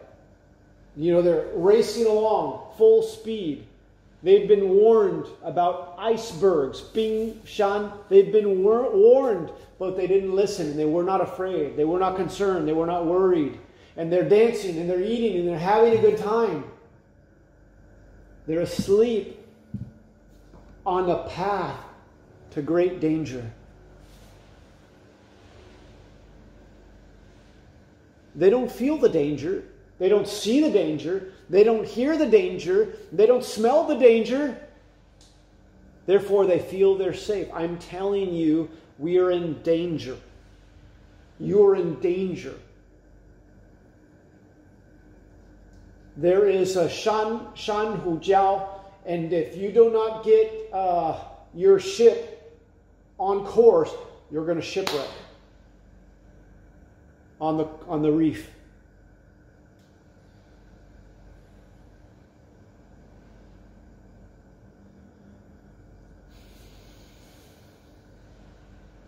You know, they're racing along full speed. They've been warned about icebergs, Bing Shan. They've been war- warned, but they didn't listen. They were not afraid. They were not concerned. They were not worried. And they're dancing and they're eating and they're having a good time. They're asleep on the path to great danger. They don't feel the danger. They don't see the danger. They don't hear the danger. They don't smell the danger. Therefore, they feel they're safe. I'm telling you, we are in danger. You're in danger. There is a shan, shan hu jiao, and if you do not get uh, your ship on course, you're going to shipwreck on the, on the reef.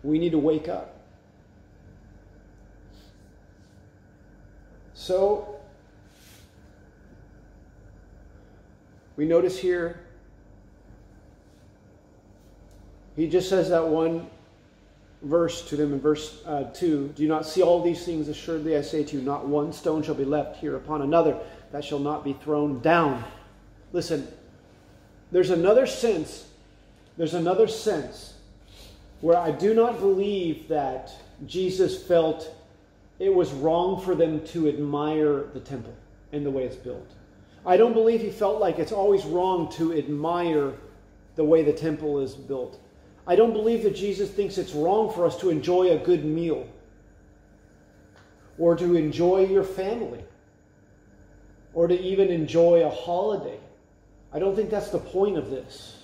We need to wake up. So, we notice here He just says that one verse to them in verse uh, 2 Do you not see all these things? Assuredly, I say to you, not one stone shall be left here upon another that shall not be thrown down. Listen, there's another sense, there's another sense where I do not believe that Jesus felt it was wrong for them to admire the temple and the way it's built. I don't believe he felt like it's always wrong to admire the way the temple is built. I don't believe that Jesus thinks it's wrong for us to enjoy a good meal or to enjoy your family or to even enjoy a holiday. I don't think that's the point of this.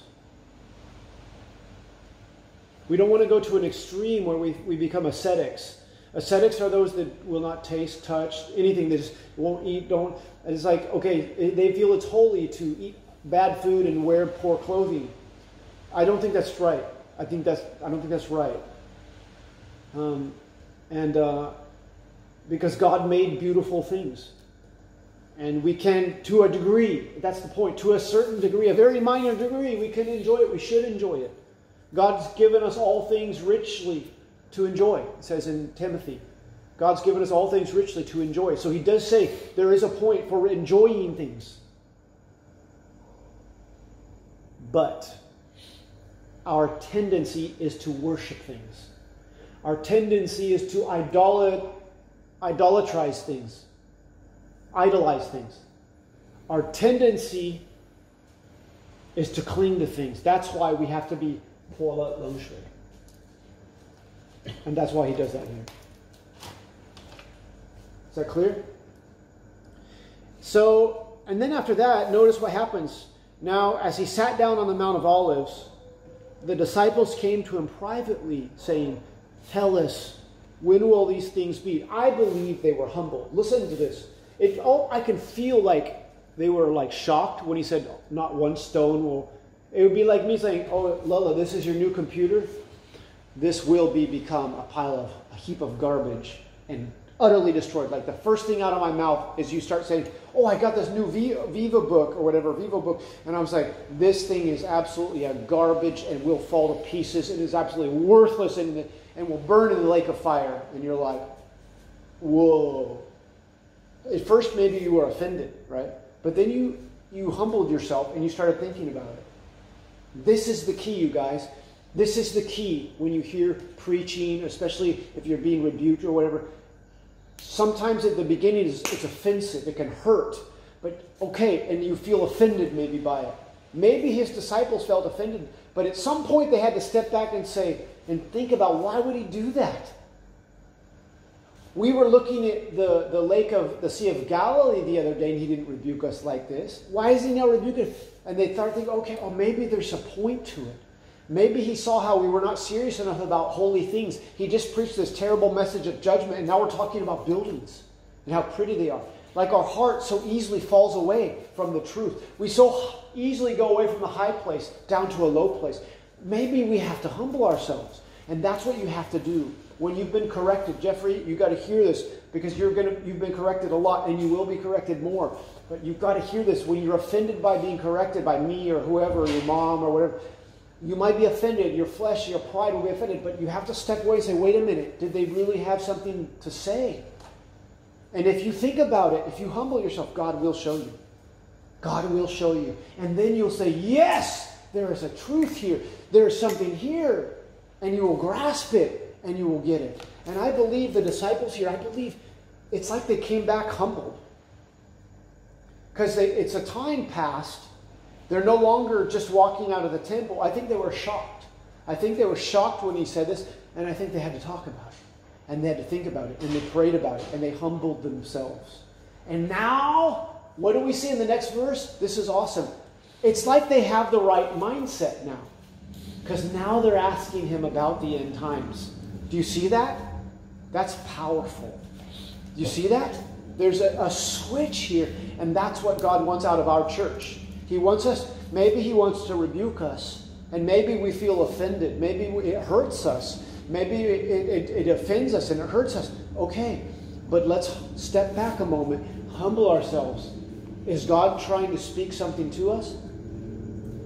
We don't want to go to an extreme where we, we become ascetics. Ascetics are those that will not taste, touch, anything. They just won't eat, don't. It's like, okay, they feel it's holy to eat bad food and wear poor clothing. I don't think that's right. I think that's I don't think that's right. Um, and uh, because God made beautiful things, and we can, to a degree, that's the point. To a certain degree, a very minor degree, we can enjoy it. We should enjoy it. God's given us all things richly to enjoy. It says in Timothy. God's given us all things richly to enjoy. So he does say there is a point for enjoying things. But our tendency is to worship things. Our tendency is to idolat, idolatrize things, idolize things. Our tendency is to cling to things. That's why we have to be Paula Longshui. And that's why he does that here. Is that clear? So, and then after that, notice what happens. Now, as he sat down on the Mount of Olives, the disciples came to him privately, saying, Tell us, when will these things be? I believe they were humble. Listen to this. It, oh, I can feel like they were like shocked when he said, Not one stone will. It would be like me saying, Oh, Lola, this is your new computer. This will be become a pile of, a heap of garbage, and utterly destroyed. Like the first thing out of my mouth is you start saying, "Oh, I got this new Viva book or whatever Viva book," and I was like, "This thing is absolutely a garbage and will fall to pieces and is absolutely worthless and and will burn in the lake of fire." And you're like, "Whoa!" At first, maybe you were offended, right? But then you you humbled yourself and you started thinking about it. This is the key, you guys. This is the key when you hear preaching, especially if you're being rebuked or whatever. Sometimes at the beginning it's, it's offensive, it can hurt, but okay, and you feel offended maybe by it. Maybe his disciples felt offended, but at some point they had to step back and say, and think about why would he do that? We were looking at the, the lake of the Sea of Galilee the other day, and he didn't rebuke us like this. Why is he now rebuking? And they started thinking, okay, oh, maybe there's a point to it. Maybe he saw how we were not serious enough about holy things. He just preached this terrible message of judgment, and now we're talking about buildings and how pretty they are. Like our heart so easily falls away from the truth. We so easily go away from the high place down to a low place. Maybe we have to humble ourselves. And that's what you have to do when you've been corrected. Jeffrey, you got to hear this because you're gonna you've been corrected a lot and you will be corrected more. But you've got to hear this when you're offended by being corrected by me or whoever, your mom or whatever you might be offended, your flesh, your pride will be offended, but you have to step away and say, wait a minute, did they really have something to say? And if you think about it, if you humble yourself, God will show you. God will show you. And then you'll say, yes, there is a truth here. There is something here. And you will grasp it and you will get it. And I believe the disciples here, I believe it's like they came back humbled. Because it's a time past they're no longer just walking out of the temple. I think they were shocked. I think they were shocked when he said this, and I think they had to talk about it. And they had to think about it, and they prayed about it, and they humbled themselves. And now, what do we see in the next verse? This is awesome. It's like they have the right mindset now. Because now they're asking him about the end times. Do you see that? That's powerful. Do you see that? There's a, a switch here, and that's what God wants out of our church. He wants us, maybe He wants to rebuke us. And maybe we feel offended. Maybe it hurts us. Maybe it, it, it offends us and it hurts us. Okay, but let's step back a moment, humble ourselves. Is God trying to speak something to us?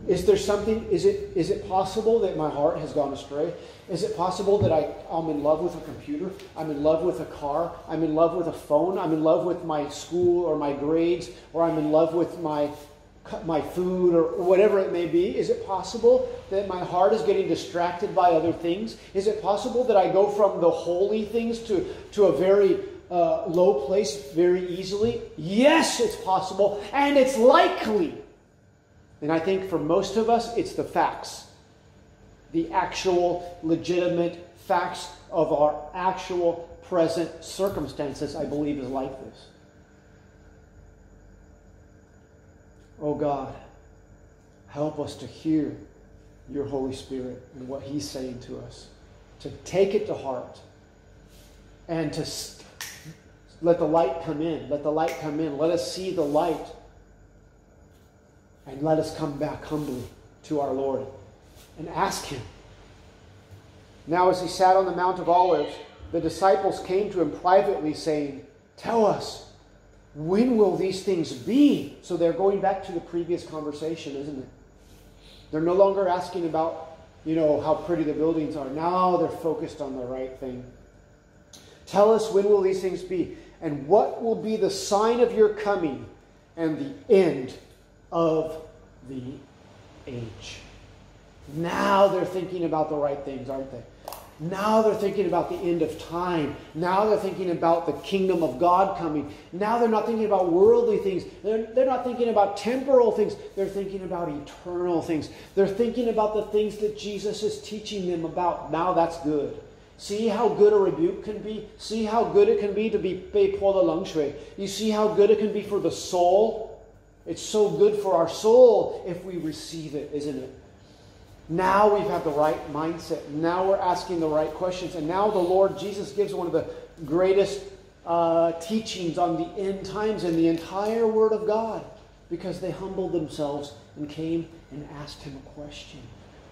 Is there something, is it, is it possible that my heart has gone astray? Is it possible that I, I'm in love with a computer? I'm in love with a car? I'm in love with a phone? I'm in love with my school or my grades? Or I'm in love with my my food or whatever it may be? Is it possible that my heart is getting distracted by other things? Is it possible that I go from the holy things to, to a very uh, low place very easily? Yes, it's possible, and it's likely. And I think for most of us, it's the facts. The actual, legitimate facts of our actual present circumstances, I believe, is like this. Oh God, help us to hear your Holy Spirit and what He's saying to us, to take it to heart, and to st- let the light come in. Let the light come in. Let us see the light. And let us come back humbly to our Lord and ask Him. Now, as he sat on the Mount of Olives, the disciples came to him privately, saying, Tell us, when will these things be? So they're going back to the previous conversation, isn't it? They're no longer asking about, you know, how pretty the buildings are. Now they're focused on the right thing. Tell us when will these things be? And what will be the sign of your coming and the end of the age? Now they're thinking about the right things, aren't they? Now they're thinking about the end of time. Now they're thinking about the kingdom of God coming. Now they're not thinking about worldly things. They're, they're not thinking about temporal things. They're thinking about eternal things. They're thinking about the things that Jesus is teaching them about. Now that's good. See how good a rebuke can be? See how good it can be to be bei på the You see how good it can be for the soul? It's so good for our soul if we receive it, isn't it? Now we've had the right mindset. Now we're asking the right questions. And now the Lord Jesus gives one of the greatest uh, teachings on the end times in the entire Word of God because they humbled themselves and came and asked Him a question.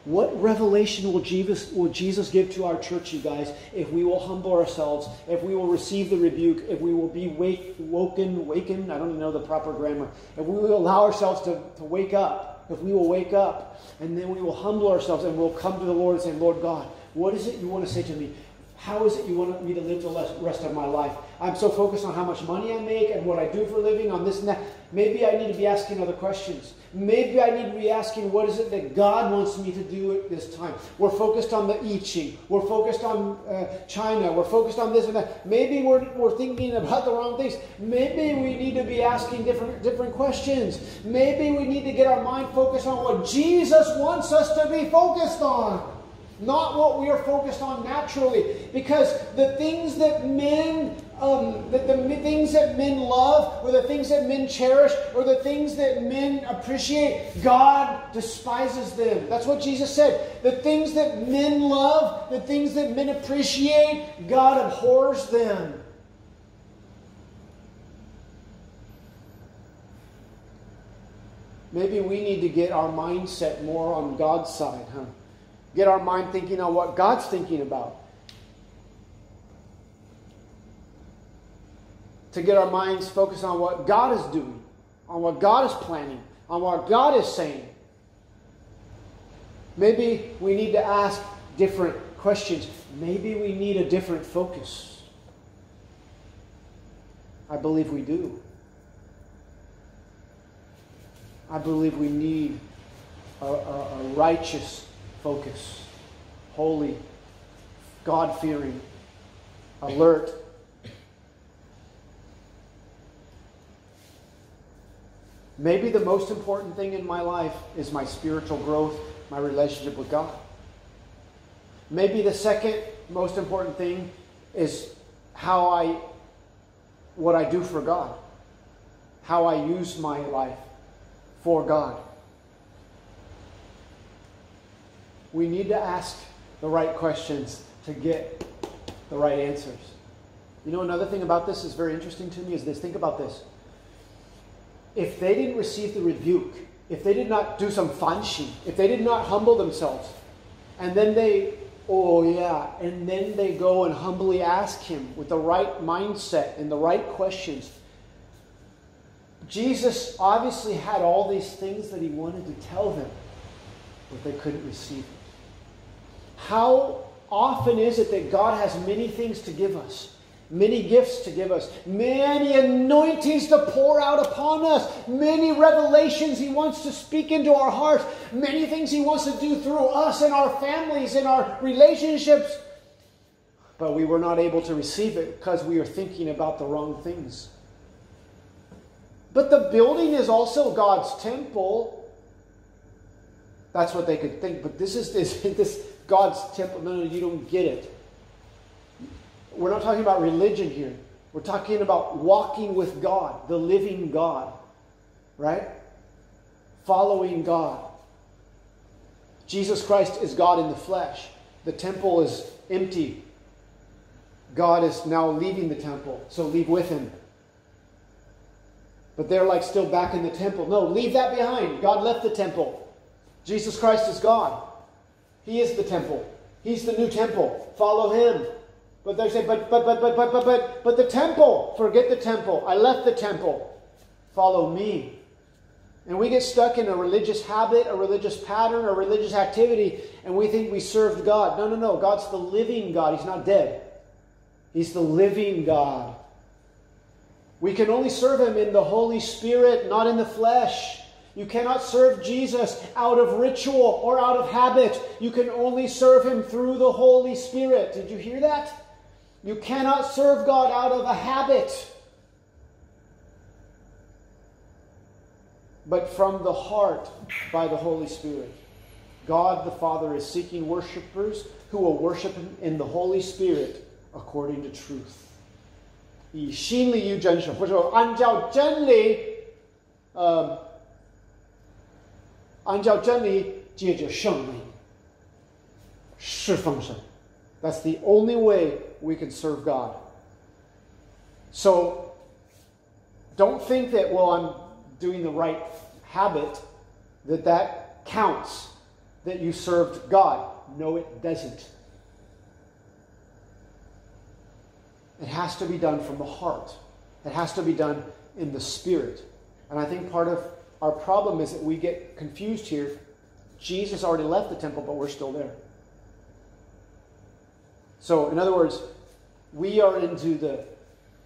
What revelation will Jesus, will Jesus give to our church, you guys, if we will humble ourselves, if we will receive the rebuke, if we will be wake, woken, wakened, I don't even know the proper grammar, if we will allow ourselves to, to wake up, if we will wake up, and then we will humble ourselves and we'll come to the Lord and say, Lord God, what is it you want to say to me? How is it you want me to live the rest of my life? I'm so focused on how much money I make and what I do for a living, on this and that. Maybe I need to be asking other questions. Maybe I need to be asking, what is it that God wants me to do at this time? We're focused on the I Ching. We're focused on uh, China. We're focused on this and that. Maybe we're, we're thinking about the wrong things. Maybe we need to be asking different, different questions. Maybe we need to get our mind focused on what Jesus wants us to be focused on not what we are focused on naturally. Because the things that men, um, the, things that men love, or the things that men cherish, or the things that men appreciate, God despises them. That's what Jesus said. The things that men love, the things that men appreciate, God abhors them. Maybe we need to get our mindset more on God's side, huh? Get our mind thinking on what God's thinking about. To get our minds focused on what God is doing, on what God is planning, on what God is saying. Maybe we need to ask different questions. Maybe we need a different focus. I believe we do. I believe we need a, a, a righteous focus, holy, God fearing, alert. Maybe the most important thing in my life is my spiritual growth, my relationship with God. Maybe the second most important thing is how I, what I do for God, how I use my life for God. We need to ask the right questions to get the right answers. You know, another thing about this is very interesting to me is this. Think about this. If they didn't receive the rebuke, if they did not do some fanshi, if they did not humble themselves, and then they, oh yeah, and then they go and humbly ask him with the right mindset and the right questions. Jesus obviously had all these things that he wanted to tell them, but they couldn't receive it. How often is it that God has many things to give us? Many gifts to give us, many anointings to pour out upon us, many revelations He wants to speak into our hearts, many things He wants to do through us and our families and our relationships. But we were not able to receive it because we are thinking about the wrong things. But the building is also God's temple. That's what they could think. But this is this, this God's temple. No, no, you don't get it. We're not talking about religion here. We're talking about walking with God, the living God, right? Following God. Jesus Christ is God in the flesh. The temple is empty. God is now leaving the temple, so leave with him. But they're like still back in the temple. No, leave that behind. God left the temple. Jesus Christ is God. He is the temple. He's the new temple. Follow him. But they say, but but but but but but but but the temple. Forget the temple. I left the temple. Follow me. And we get stuck in a religious habit, a religious pattern, a religious activity, and we think we served God. No, no, no. God's the living God. He's not dead. He's the living God. We can only serve Him in the Holy Spirit, not in the flesh. You cannot serve Jesus out of ritual or out of habit. You can only serve him through the Holy Spirit. Did you hear that? You cannot serve God out of a habit. But from the heart by the Holy Spirit. God the Father is seeking worshippers who will worship him in the Holy Spirit according to truth. 以心里与真实，或者说按照真理，呃。 按照真理借着圣灵侍奉神。That's the only way we can serve God. So don't think that, well, I'm doing the right habit, that that counts. that you served God. No, it doesn't. It has to be done from the heart. It has to be done in the spirit. And I think part of our problem is that we get confused here. Jesus already left the temple, but we're still there. So, in other words, we are into the,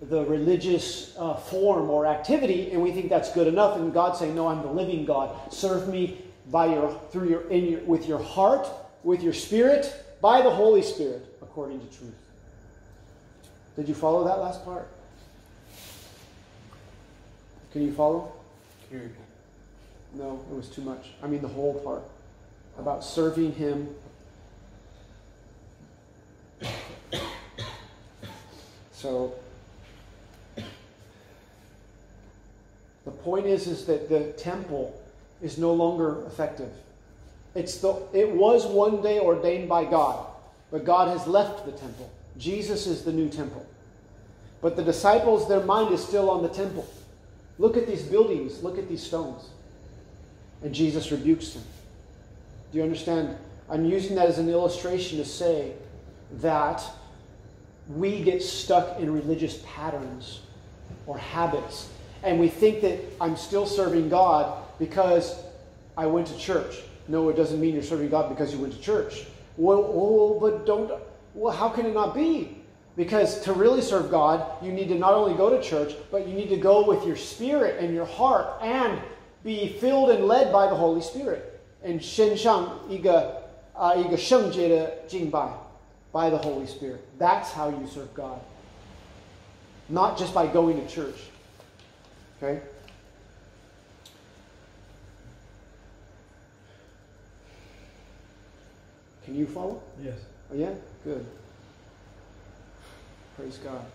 the religious uh, form or activity, and we think that's good enough. And God's saying, "No, I'm the living God. Serve me by your through your in your with your heart, with your spirit, by the Holy Spirit, according to truth." Did you follow that last part? Can you follow? No, it was too much. I mean, the whole part about serving Him. So, the point is, is that the temple is no longer effective. It's the, it was one day ordained by God, but God has left the temple. Jesus is the new temple. But the disciples, their mind is still on the temple. Look at these buildings, look at these stones. And Jesus rebukes them. Do you understand? I'm using that as an illustration to say that we get stuck in religious patterns or habits. And we think that I'm still serving God because I went to church. No, it doesn't mean you're serving God because you went to church. Well, oh, but don't. Well, how can it not be? Because to really serve God, you need to not only go to church, but you need to go with your spirit and your heart and be filled and led by the Holy Spirit. And 身上一个啊、uh, 一个圣洁的敬拜 by the Holy Spirit. That's how you serve God. Not just by going to church. Okay? Can you follow? Yes. Oh, yeah? Good. Praise God.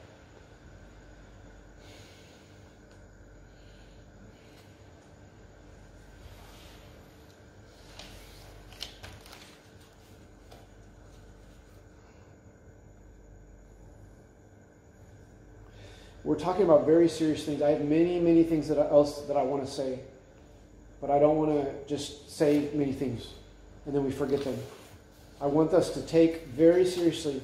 We're talking about very serious things. I have many, many things that I, else that I want to say, but I don't want to just say many things and then we forget them. I want us to take very seriously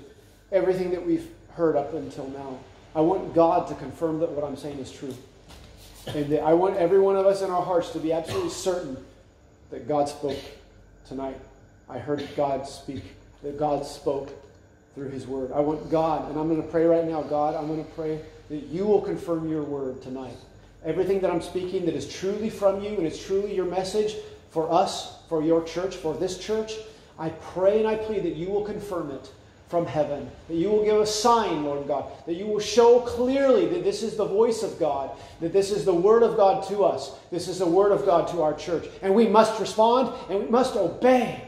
everything that we've heard up until now. I want God to confirm that what I'm saying is true. And I want every one of us in our hearts to be absolutely certain that God spoke tonight. I heard God speak, that God spoke through His Word. I want God, and I'm going to pray right now, God, I'm going to pray that you will confirm your Word tonight. Everything that I'm speaking that is truly from you and it's truly your message for us, for your church, for this church, I pray and I plead that you will confirm it from heaven. That you will give a sign, Lord God. That you will show clearly that this is the voice of God. That this is the word of God to us. This is the word of God to our church. And we must respond and we must obey.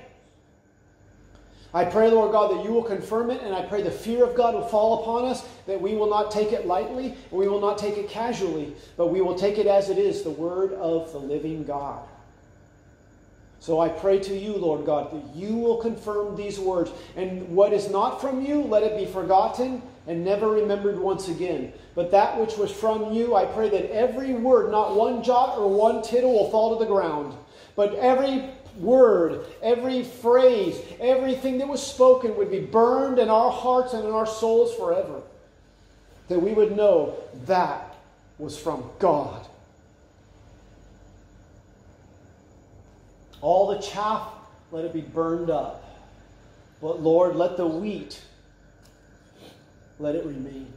I pray, Lord God, that you will confirm it, and I pray the fear of God will fall upon us, that we will not take it lightly, and we will not take it casually, but we will take it as it is the word of the living God. So I pray to you, Lord God, that you will confirm these words. And what is not from you, let it be forgotten and never remembered once again. But that which was from you, I pray that every word, not one jot or one tittle, will fall to the ground. But every word, every phrase, everything that was spoken would be burned in our hearts and in our souls forever. That we would know that was from God. All the chaff, let it be burned up. But Lord, let the wheat, let it remain.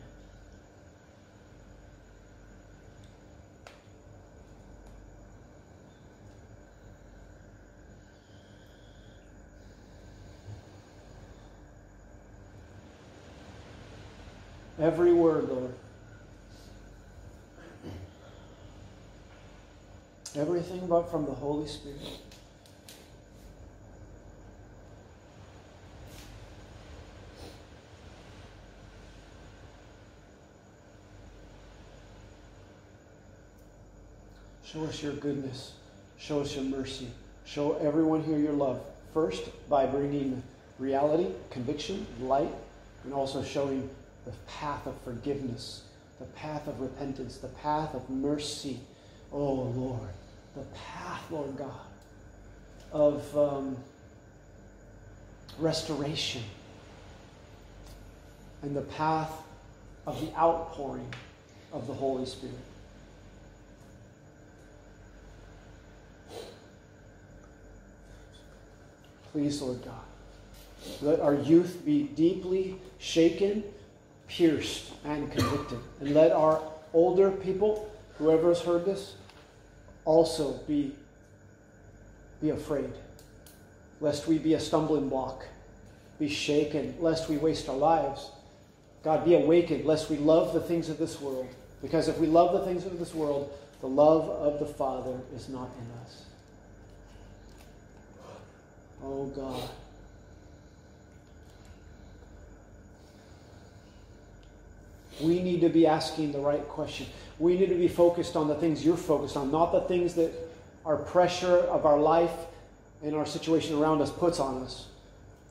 Every word, Lord. Everything but from the Holy Spirit. Show us your goodness. Show us your mercy. Show everyone here your love. First, by bringing reality, conviction, light, and also showing the path of forgiveness, the path of repentance, the path of mercy. Oh, Lord, the path, Lord God, of um, restoration, and the path of the outpouring of the Holy Spirit. Please, Lord God, let our youth be deeply shaken, pierced, and convicted. And let our older people, whoever has heard this, also be, be afraid, lest we be a stumbling block, be shaken, lest we waste our lives. God, be awakened, lest we love the things of this world. Because if we love the things of this world, the love of the Father is not in us. Oh God. We need to be asking the right question. We need to be focused on the things you're focused on, not the things that our pressure of our life and our situation around us puts on us,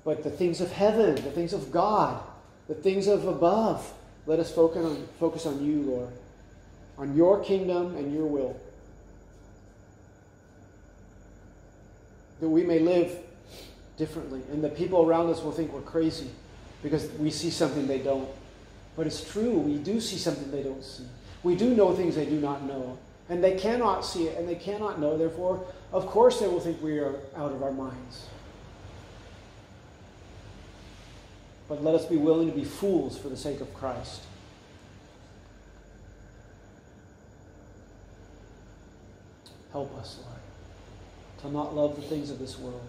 but the things of heaven, the things of God, the things of above. Let us focus on, focus on you, Lord, on your kingdom and your will. That we may live differently. And the people around us will think we're crazy because we see something they don't. But it's true, we do see something they don't see. We do know things they do not know. And they cannot see it and they cannot know. Therefore, of course, they will think we are out of our minds. But let us be willing to be fools for the sake of Christ. Help us, Lord, to not love the things of this world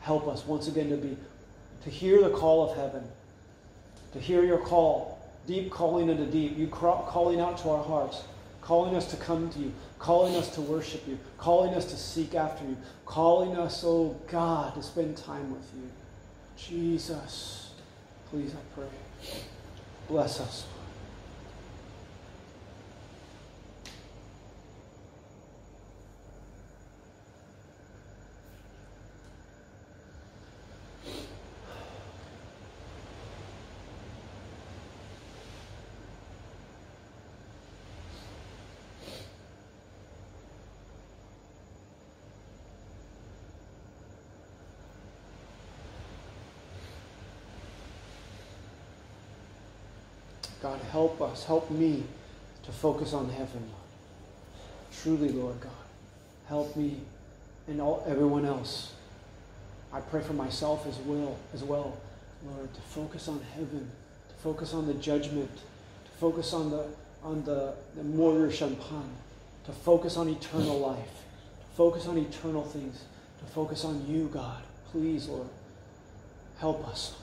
help us once again to be to hear the call of heaven, to hear your call, deep calling into deep, you calling out to our hearts, calling us to come to you, calling us to worship you, calling us to seek after you, calling us, oh God, to spend time with you. Jesus, please, I pray, bless us. God, help us, help me to focus on heaven. Truly, Lord God, help me and all, everyone else. I pray for myself as well, as well, Lord, to focus on heaven, to focus on the judgment, to focus on the on the, the Mor Shampan, to focus on eternal life, to focus on eternal things, to focus on you, God. Please, Lord, help us.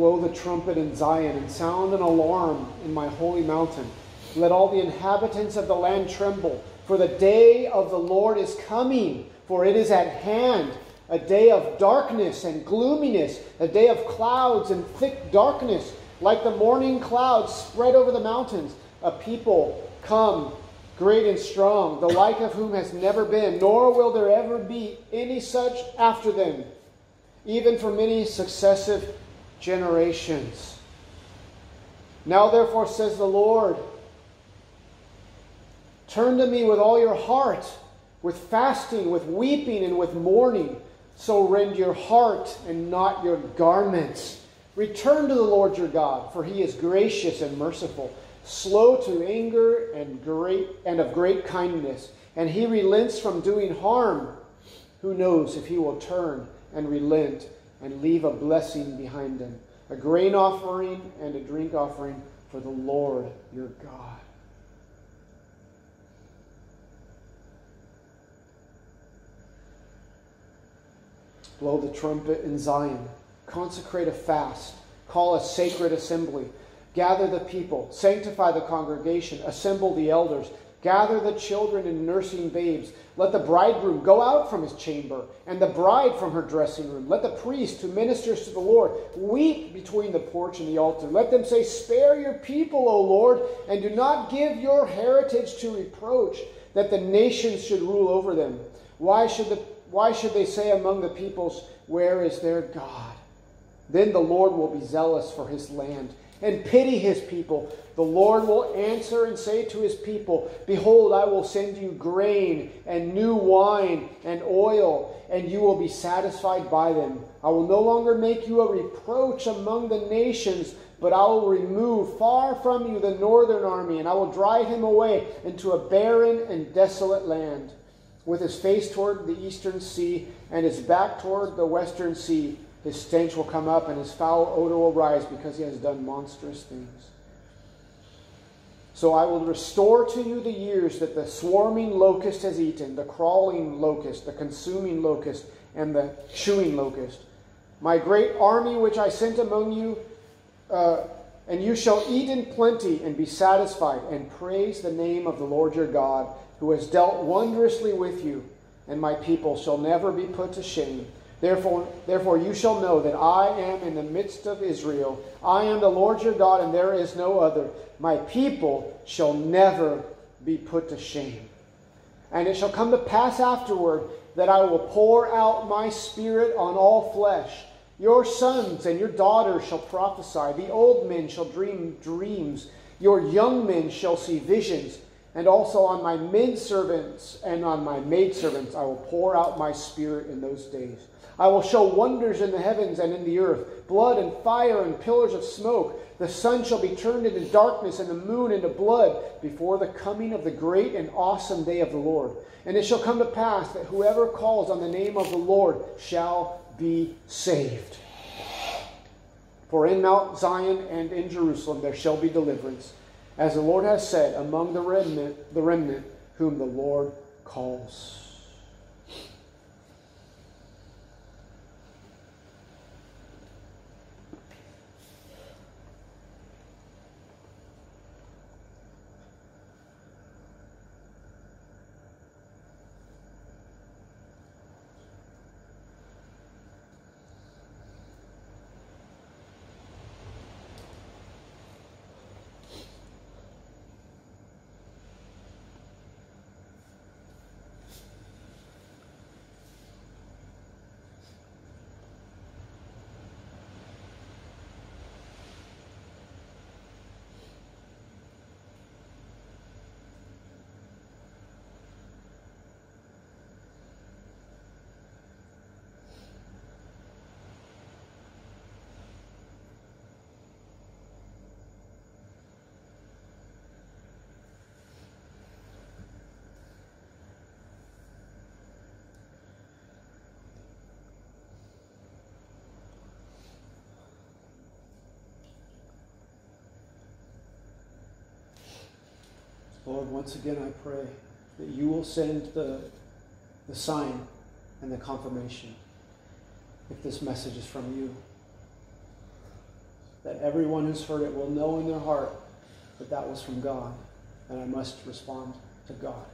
Blow the trumpet in Zion and sound an alarm in my holy mountain. Let all the inhabitants of the land tremble, for the day of the Lord is coming, for it is at hand. A day of darkness and gloominess, a day of clouds and thick darkness, like the morning clouds spread over the mountains. A people come, great and strong, the like of whom has never been, nor will there ever be any such after them, even for many successive generations. Now, therefore, says the Lord, turn to me with all your heart, with fasting, with weeping, and with mourning. So rend your heart and not your garments. Return to the Lord your God, for he is gracious and merciful, slow to anger and great and of great kindness, and he relents from doing harm. Who knows if he will turn and relent and leave a blessing behind them, a grain offering and a drink offering for the Lord your God. Blow the trumpet in Zion, consecrate a fast, call a sacred assembly, gather the people, sanctify the congregation, assemble the elders, Gather the children and nursing babes. Let the bridegroom go out from his chamber, and the bride from her dressing room. Let the priest who ministers to the Lord weep between the porch and the altar. Let them say, Spare your people, O Lord, and do not give your heritage to reproach, that the nations should rule over them. Why should, the, why should they say among the peoples, Where is their God? Then the Lord will be zealous for his land and pity his people. The Lord will answer and say to his people, Behold, I will send you grain and new wine and oil, and you will be satisfied by them. I will no longer make you a reproach among the nations, but I will remove far from you the northern army, and I will drive him away into a barren and desolate land, with his face toward the eastern sea and his back toward the western sea. His stench will come up, and his foul odor will rise because he has done monstrous things. So I will restore to you the years that the swarming locust has eaten, the crawling locust, the consuming locust, and the chewing locust. My great army which I sent among you, uh, and you shall eat in plenty and be satisfied, and praise the name of the Lord your God, who has dealt wondrously with you, and my people shall never be put to shame. Therefore, therefore you shall know that I am in the midst of Israel. I am the Lord your God, and there is no other. My people shall never be put to shame. And it shall come to pass afterward that I will pour out my spirit on all flesh. Your sons and your daughters shall prophesy. The old men shall dream dreams. Your young men shall see visions. And also on my men servants and on my maidservants I will pour out my spirit in those days. I will show wonders in the heavens and in the earth, blood and fire and pillars of smoke. The sun shall be turned into darkness and the moon into blood before the coming of the great and awesome day of the Lord. And it shall come to pass that whoever calls on the name of the Lord shall be saved. For in Mount Zion and in Jerusalem there shall be deliverance, as the Lord has said, among the remnant, the remnant whom the Lord calls. Lord, once again I pray that you will send the, the sign and the confirmation if this message is from you. That everyone who's heard it will know in their heart that that was from God, and I must respond to God.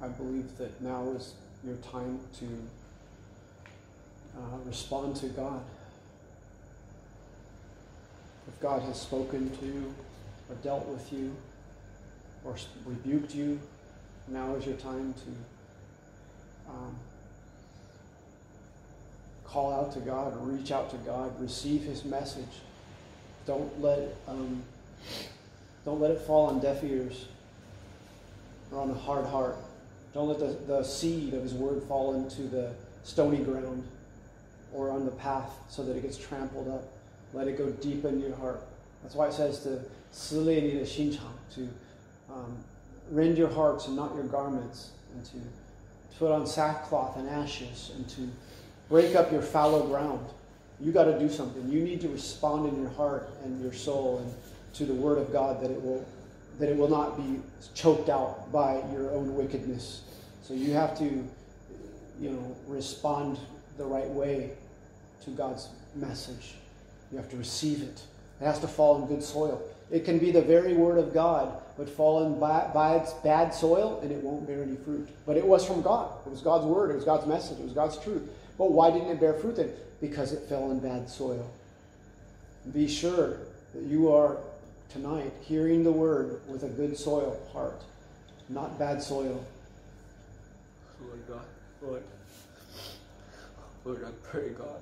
I believe that now is your time to uh, respond to God. If God has spoken to you or dealt with you, or rebuked you, now is your time to um, call out to God, reach out to God, receive His message. Don't let um, don't let it fall on deaf ears or on a hard heart. Don't let the, the seed of his word fall into the stony ground or on the path so that it gets trampled up. Let it go deep in your heart. That's why it says to Silenina Shinchang, to um, rend your hearts and not your garments, and to put on sackcloth and ashes, and to break up your fallow ground. You got to do something. You need to respond in your heart and your soul and to the Word of God that it will that it will not be choked out by your own wickedness. So you have to, you know, respond the right way to God's message. You have to receive it. It has to fall in good soil. It can be the very word of God, but fall in bad, bad soil and it won't bear any fruit. But it was from God. It was God's word. It was God's message. It was God's truth. But why didn't it bear fruit then? Because it fell in bad soil. Be sure that you are tonight hearing the word with a good soil heart, not bad soil. Lord God, Lord, Lord, I pray, God,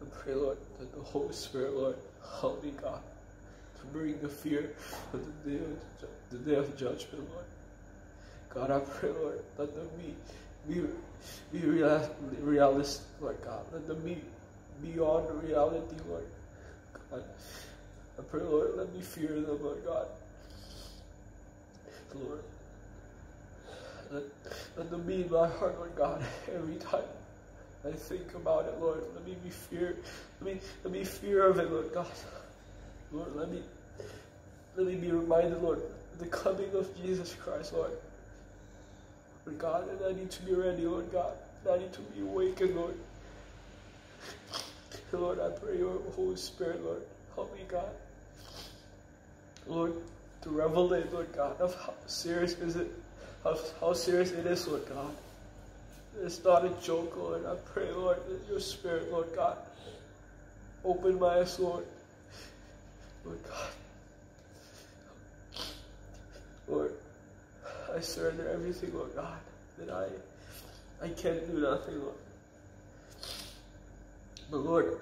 I pray, Lord, that the Holy Spirit, Lord, help me, God, to bring the fear of the day of, the day of judgment, Lord. God, I pray, Lord, let them be, be, be realistic, Lord God. Let them be beyond reality, Lord God. I pray, Lord, let me fear them, Lord God. Lord, let, let them be in my heart, Lord God, every time I think about it, Lord. Let me be fear, let me, let me fear of it, Lord God. Lord, let me, let me be reminded, Lord, the coming of Jesus Christ, Lord. Lord God, and I need to be ready, Lord God. I need to be awakened, Lord. Lord, I pray your Holy Spirit, Lord, help me, God. Lord, to revelate, Lord God, of how serious is it, how, how serious it is, Lord God. It's not a joke, Lord. I pray, Lord, that your spirit, Lord God, open my eyes, Lord. Lord God. Lord, I surrender everything, Lord God, that I I can't do nothing, Lord. But Lord,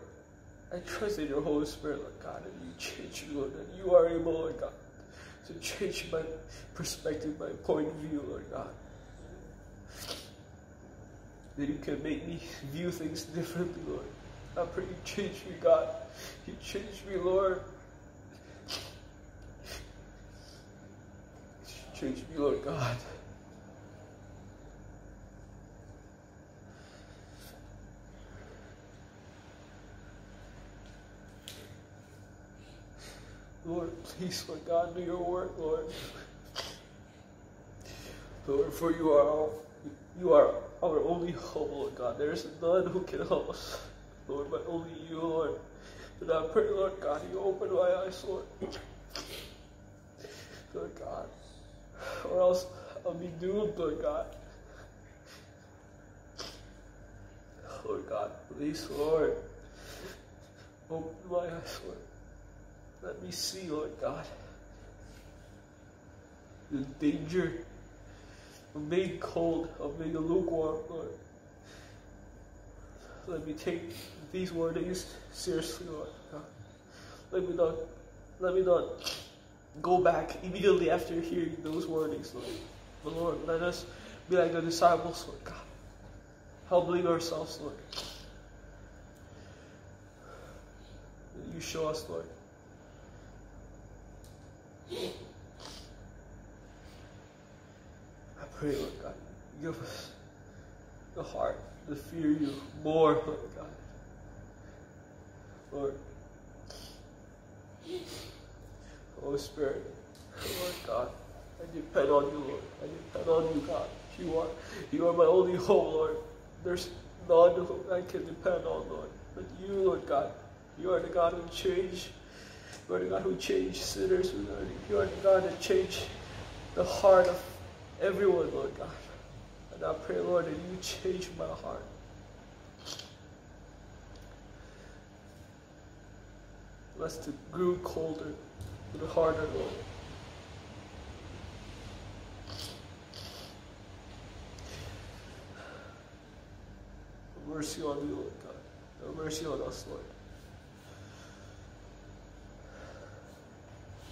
I trust in your Holy Spirit, Lord God, and you change me, Lord, that you are able, Lord God, to change my perspective, my point of view, Lord God. That you can make me view things differently, Lord. I pray you change me, God. You change me, Lord. Change me, Lord God. Lord, please, Lord God, do your work, Lord. Lord, for you are all, you are our only hope, Lord God. There is none who can help us, Lord, but only you, Lord. And I pray, Lord God, you open my eyes, Lord. Lord God. Or else I'll be doomed, Lord God. Lord God, please, Lord. Open my eyes, Lord. Let me see, Lord God, the danger of being cold, of being lukewarm, Lord. Let me take these warnings seriously, Lord. Let me not, let me not go back immediately after hearing those warnings, Lord. But Lord, let us be like the disciples, Lord God, humbling ourselves, Lord. You show us, Lord. I pray, Lord God, give us the heart to fear you more, Lord God. Lord, Holy Spirit, Lord God, I depend on you, Lord. I depend on you, God. You are, you are my only hope, Lord. There's none I can depend on, Lord. But you, Lord God, you are the God of changed Lord God, who changed sinners. Lord, Lord God, that changed the heart of everyone, Lord God. And I pray, Lord, that you change my heart. Lest it grew colder, a harder, Lord. Mercy on you, Lord God. Mercy on us, Lord.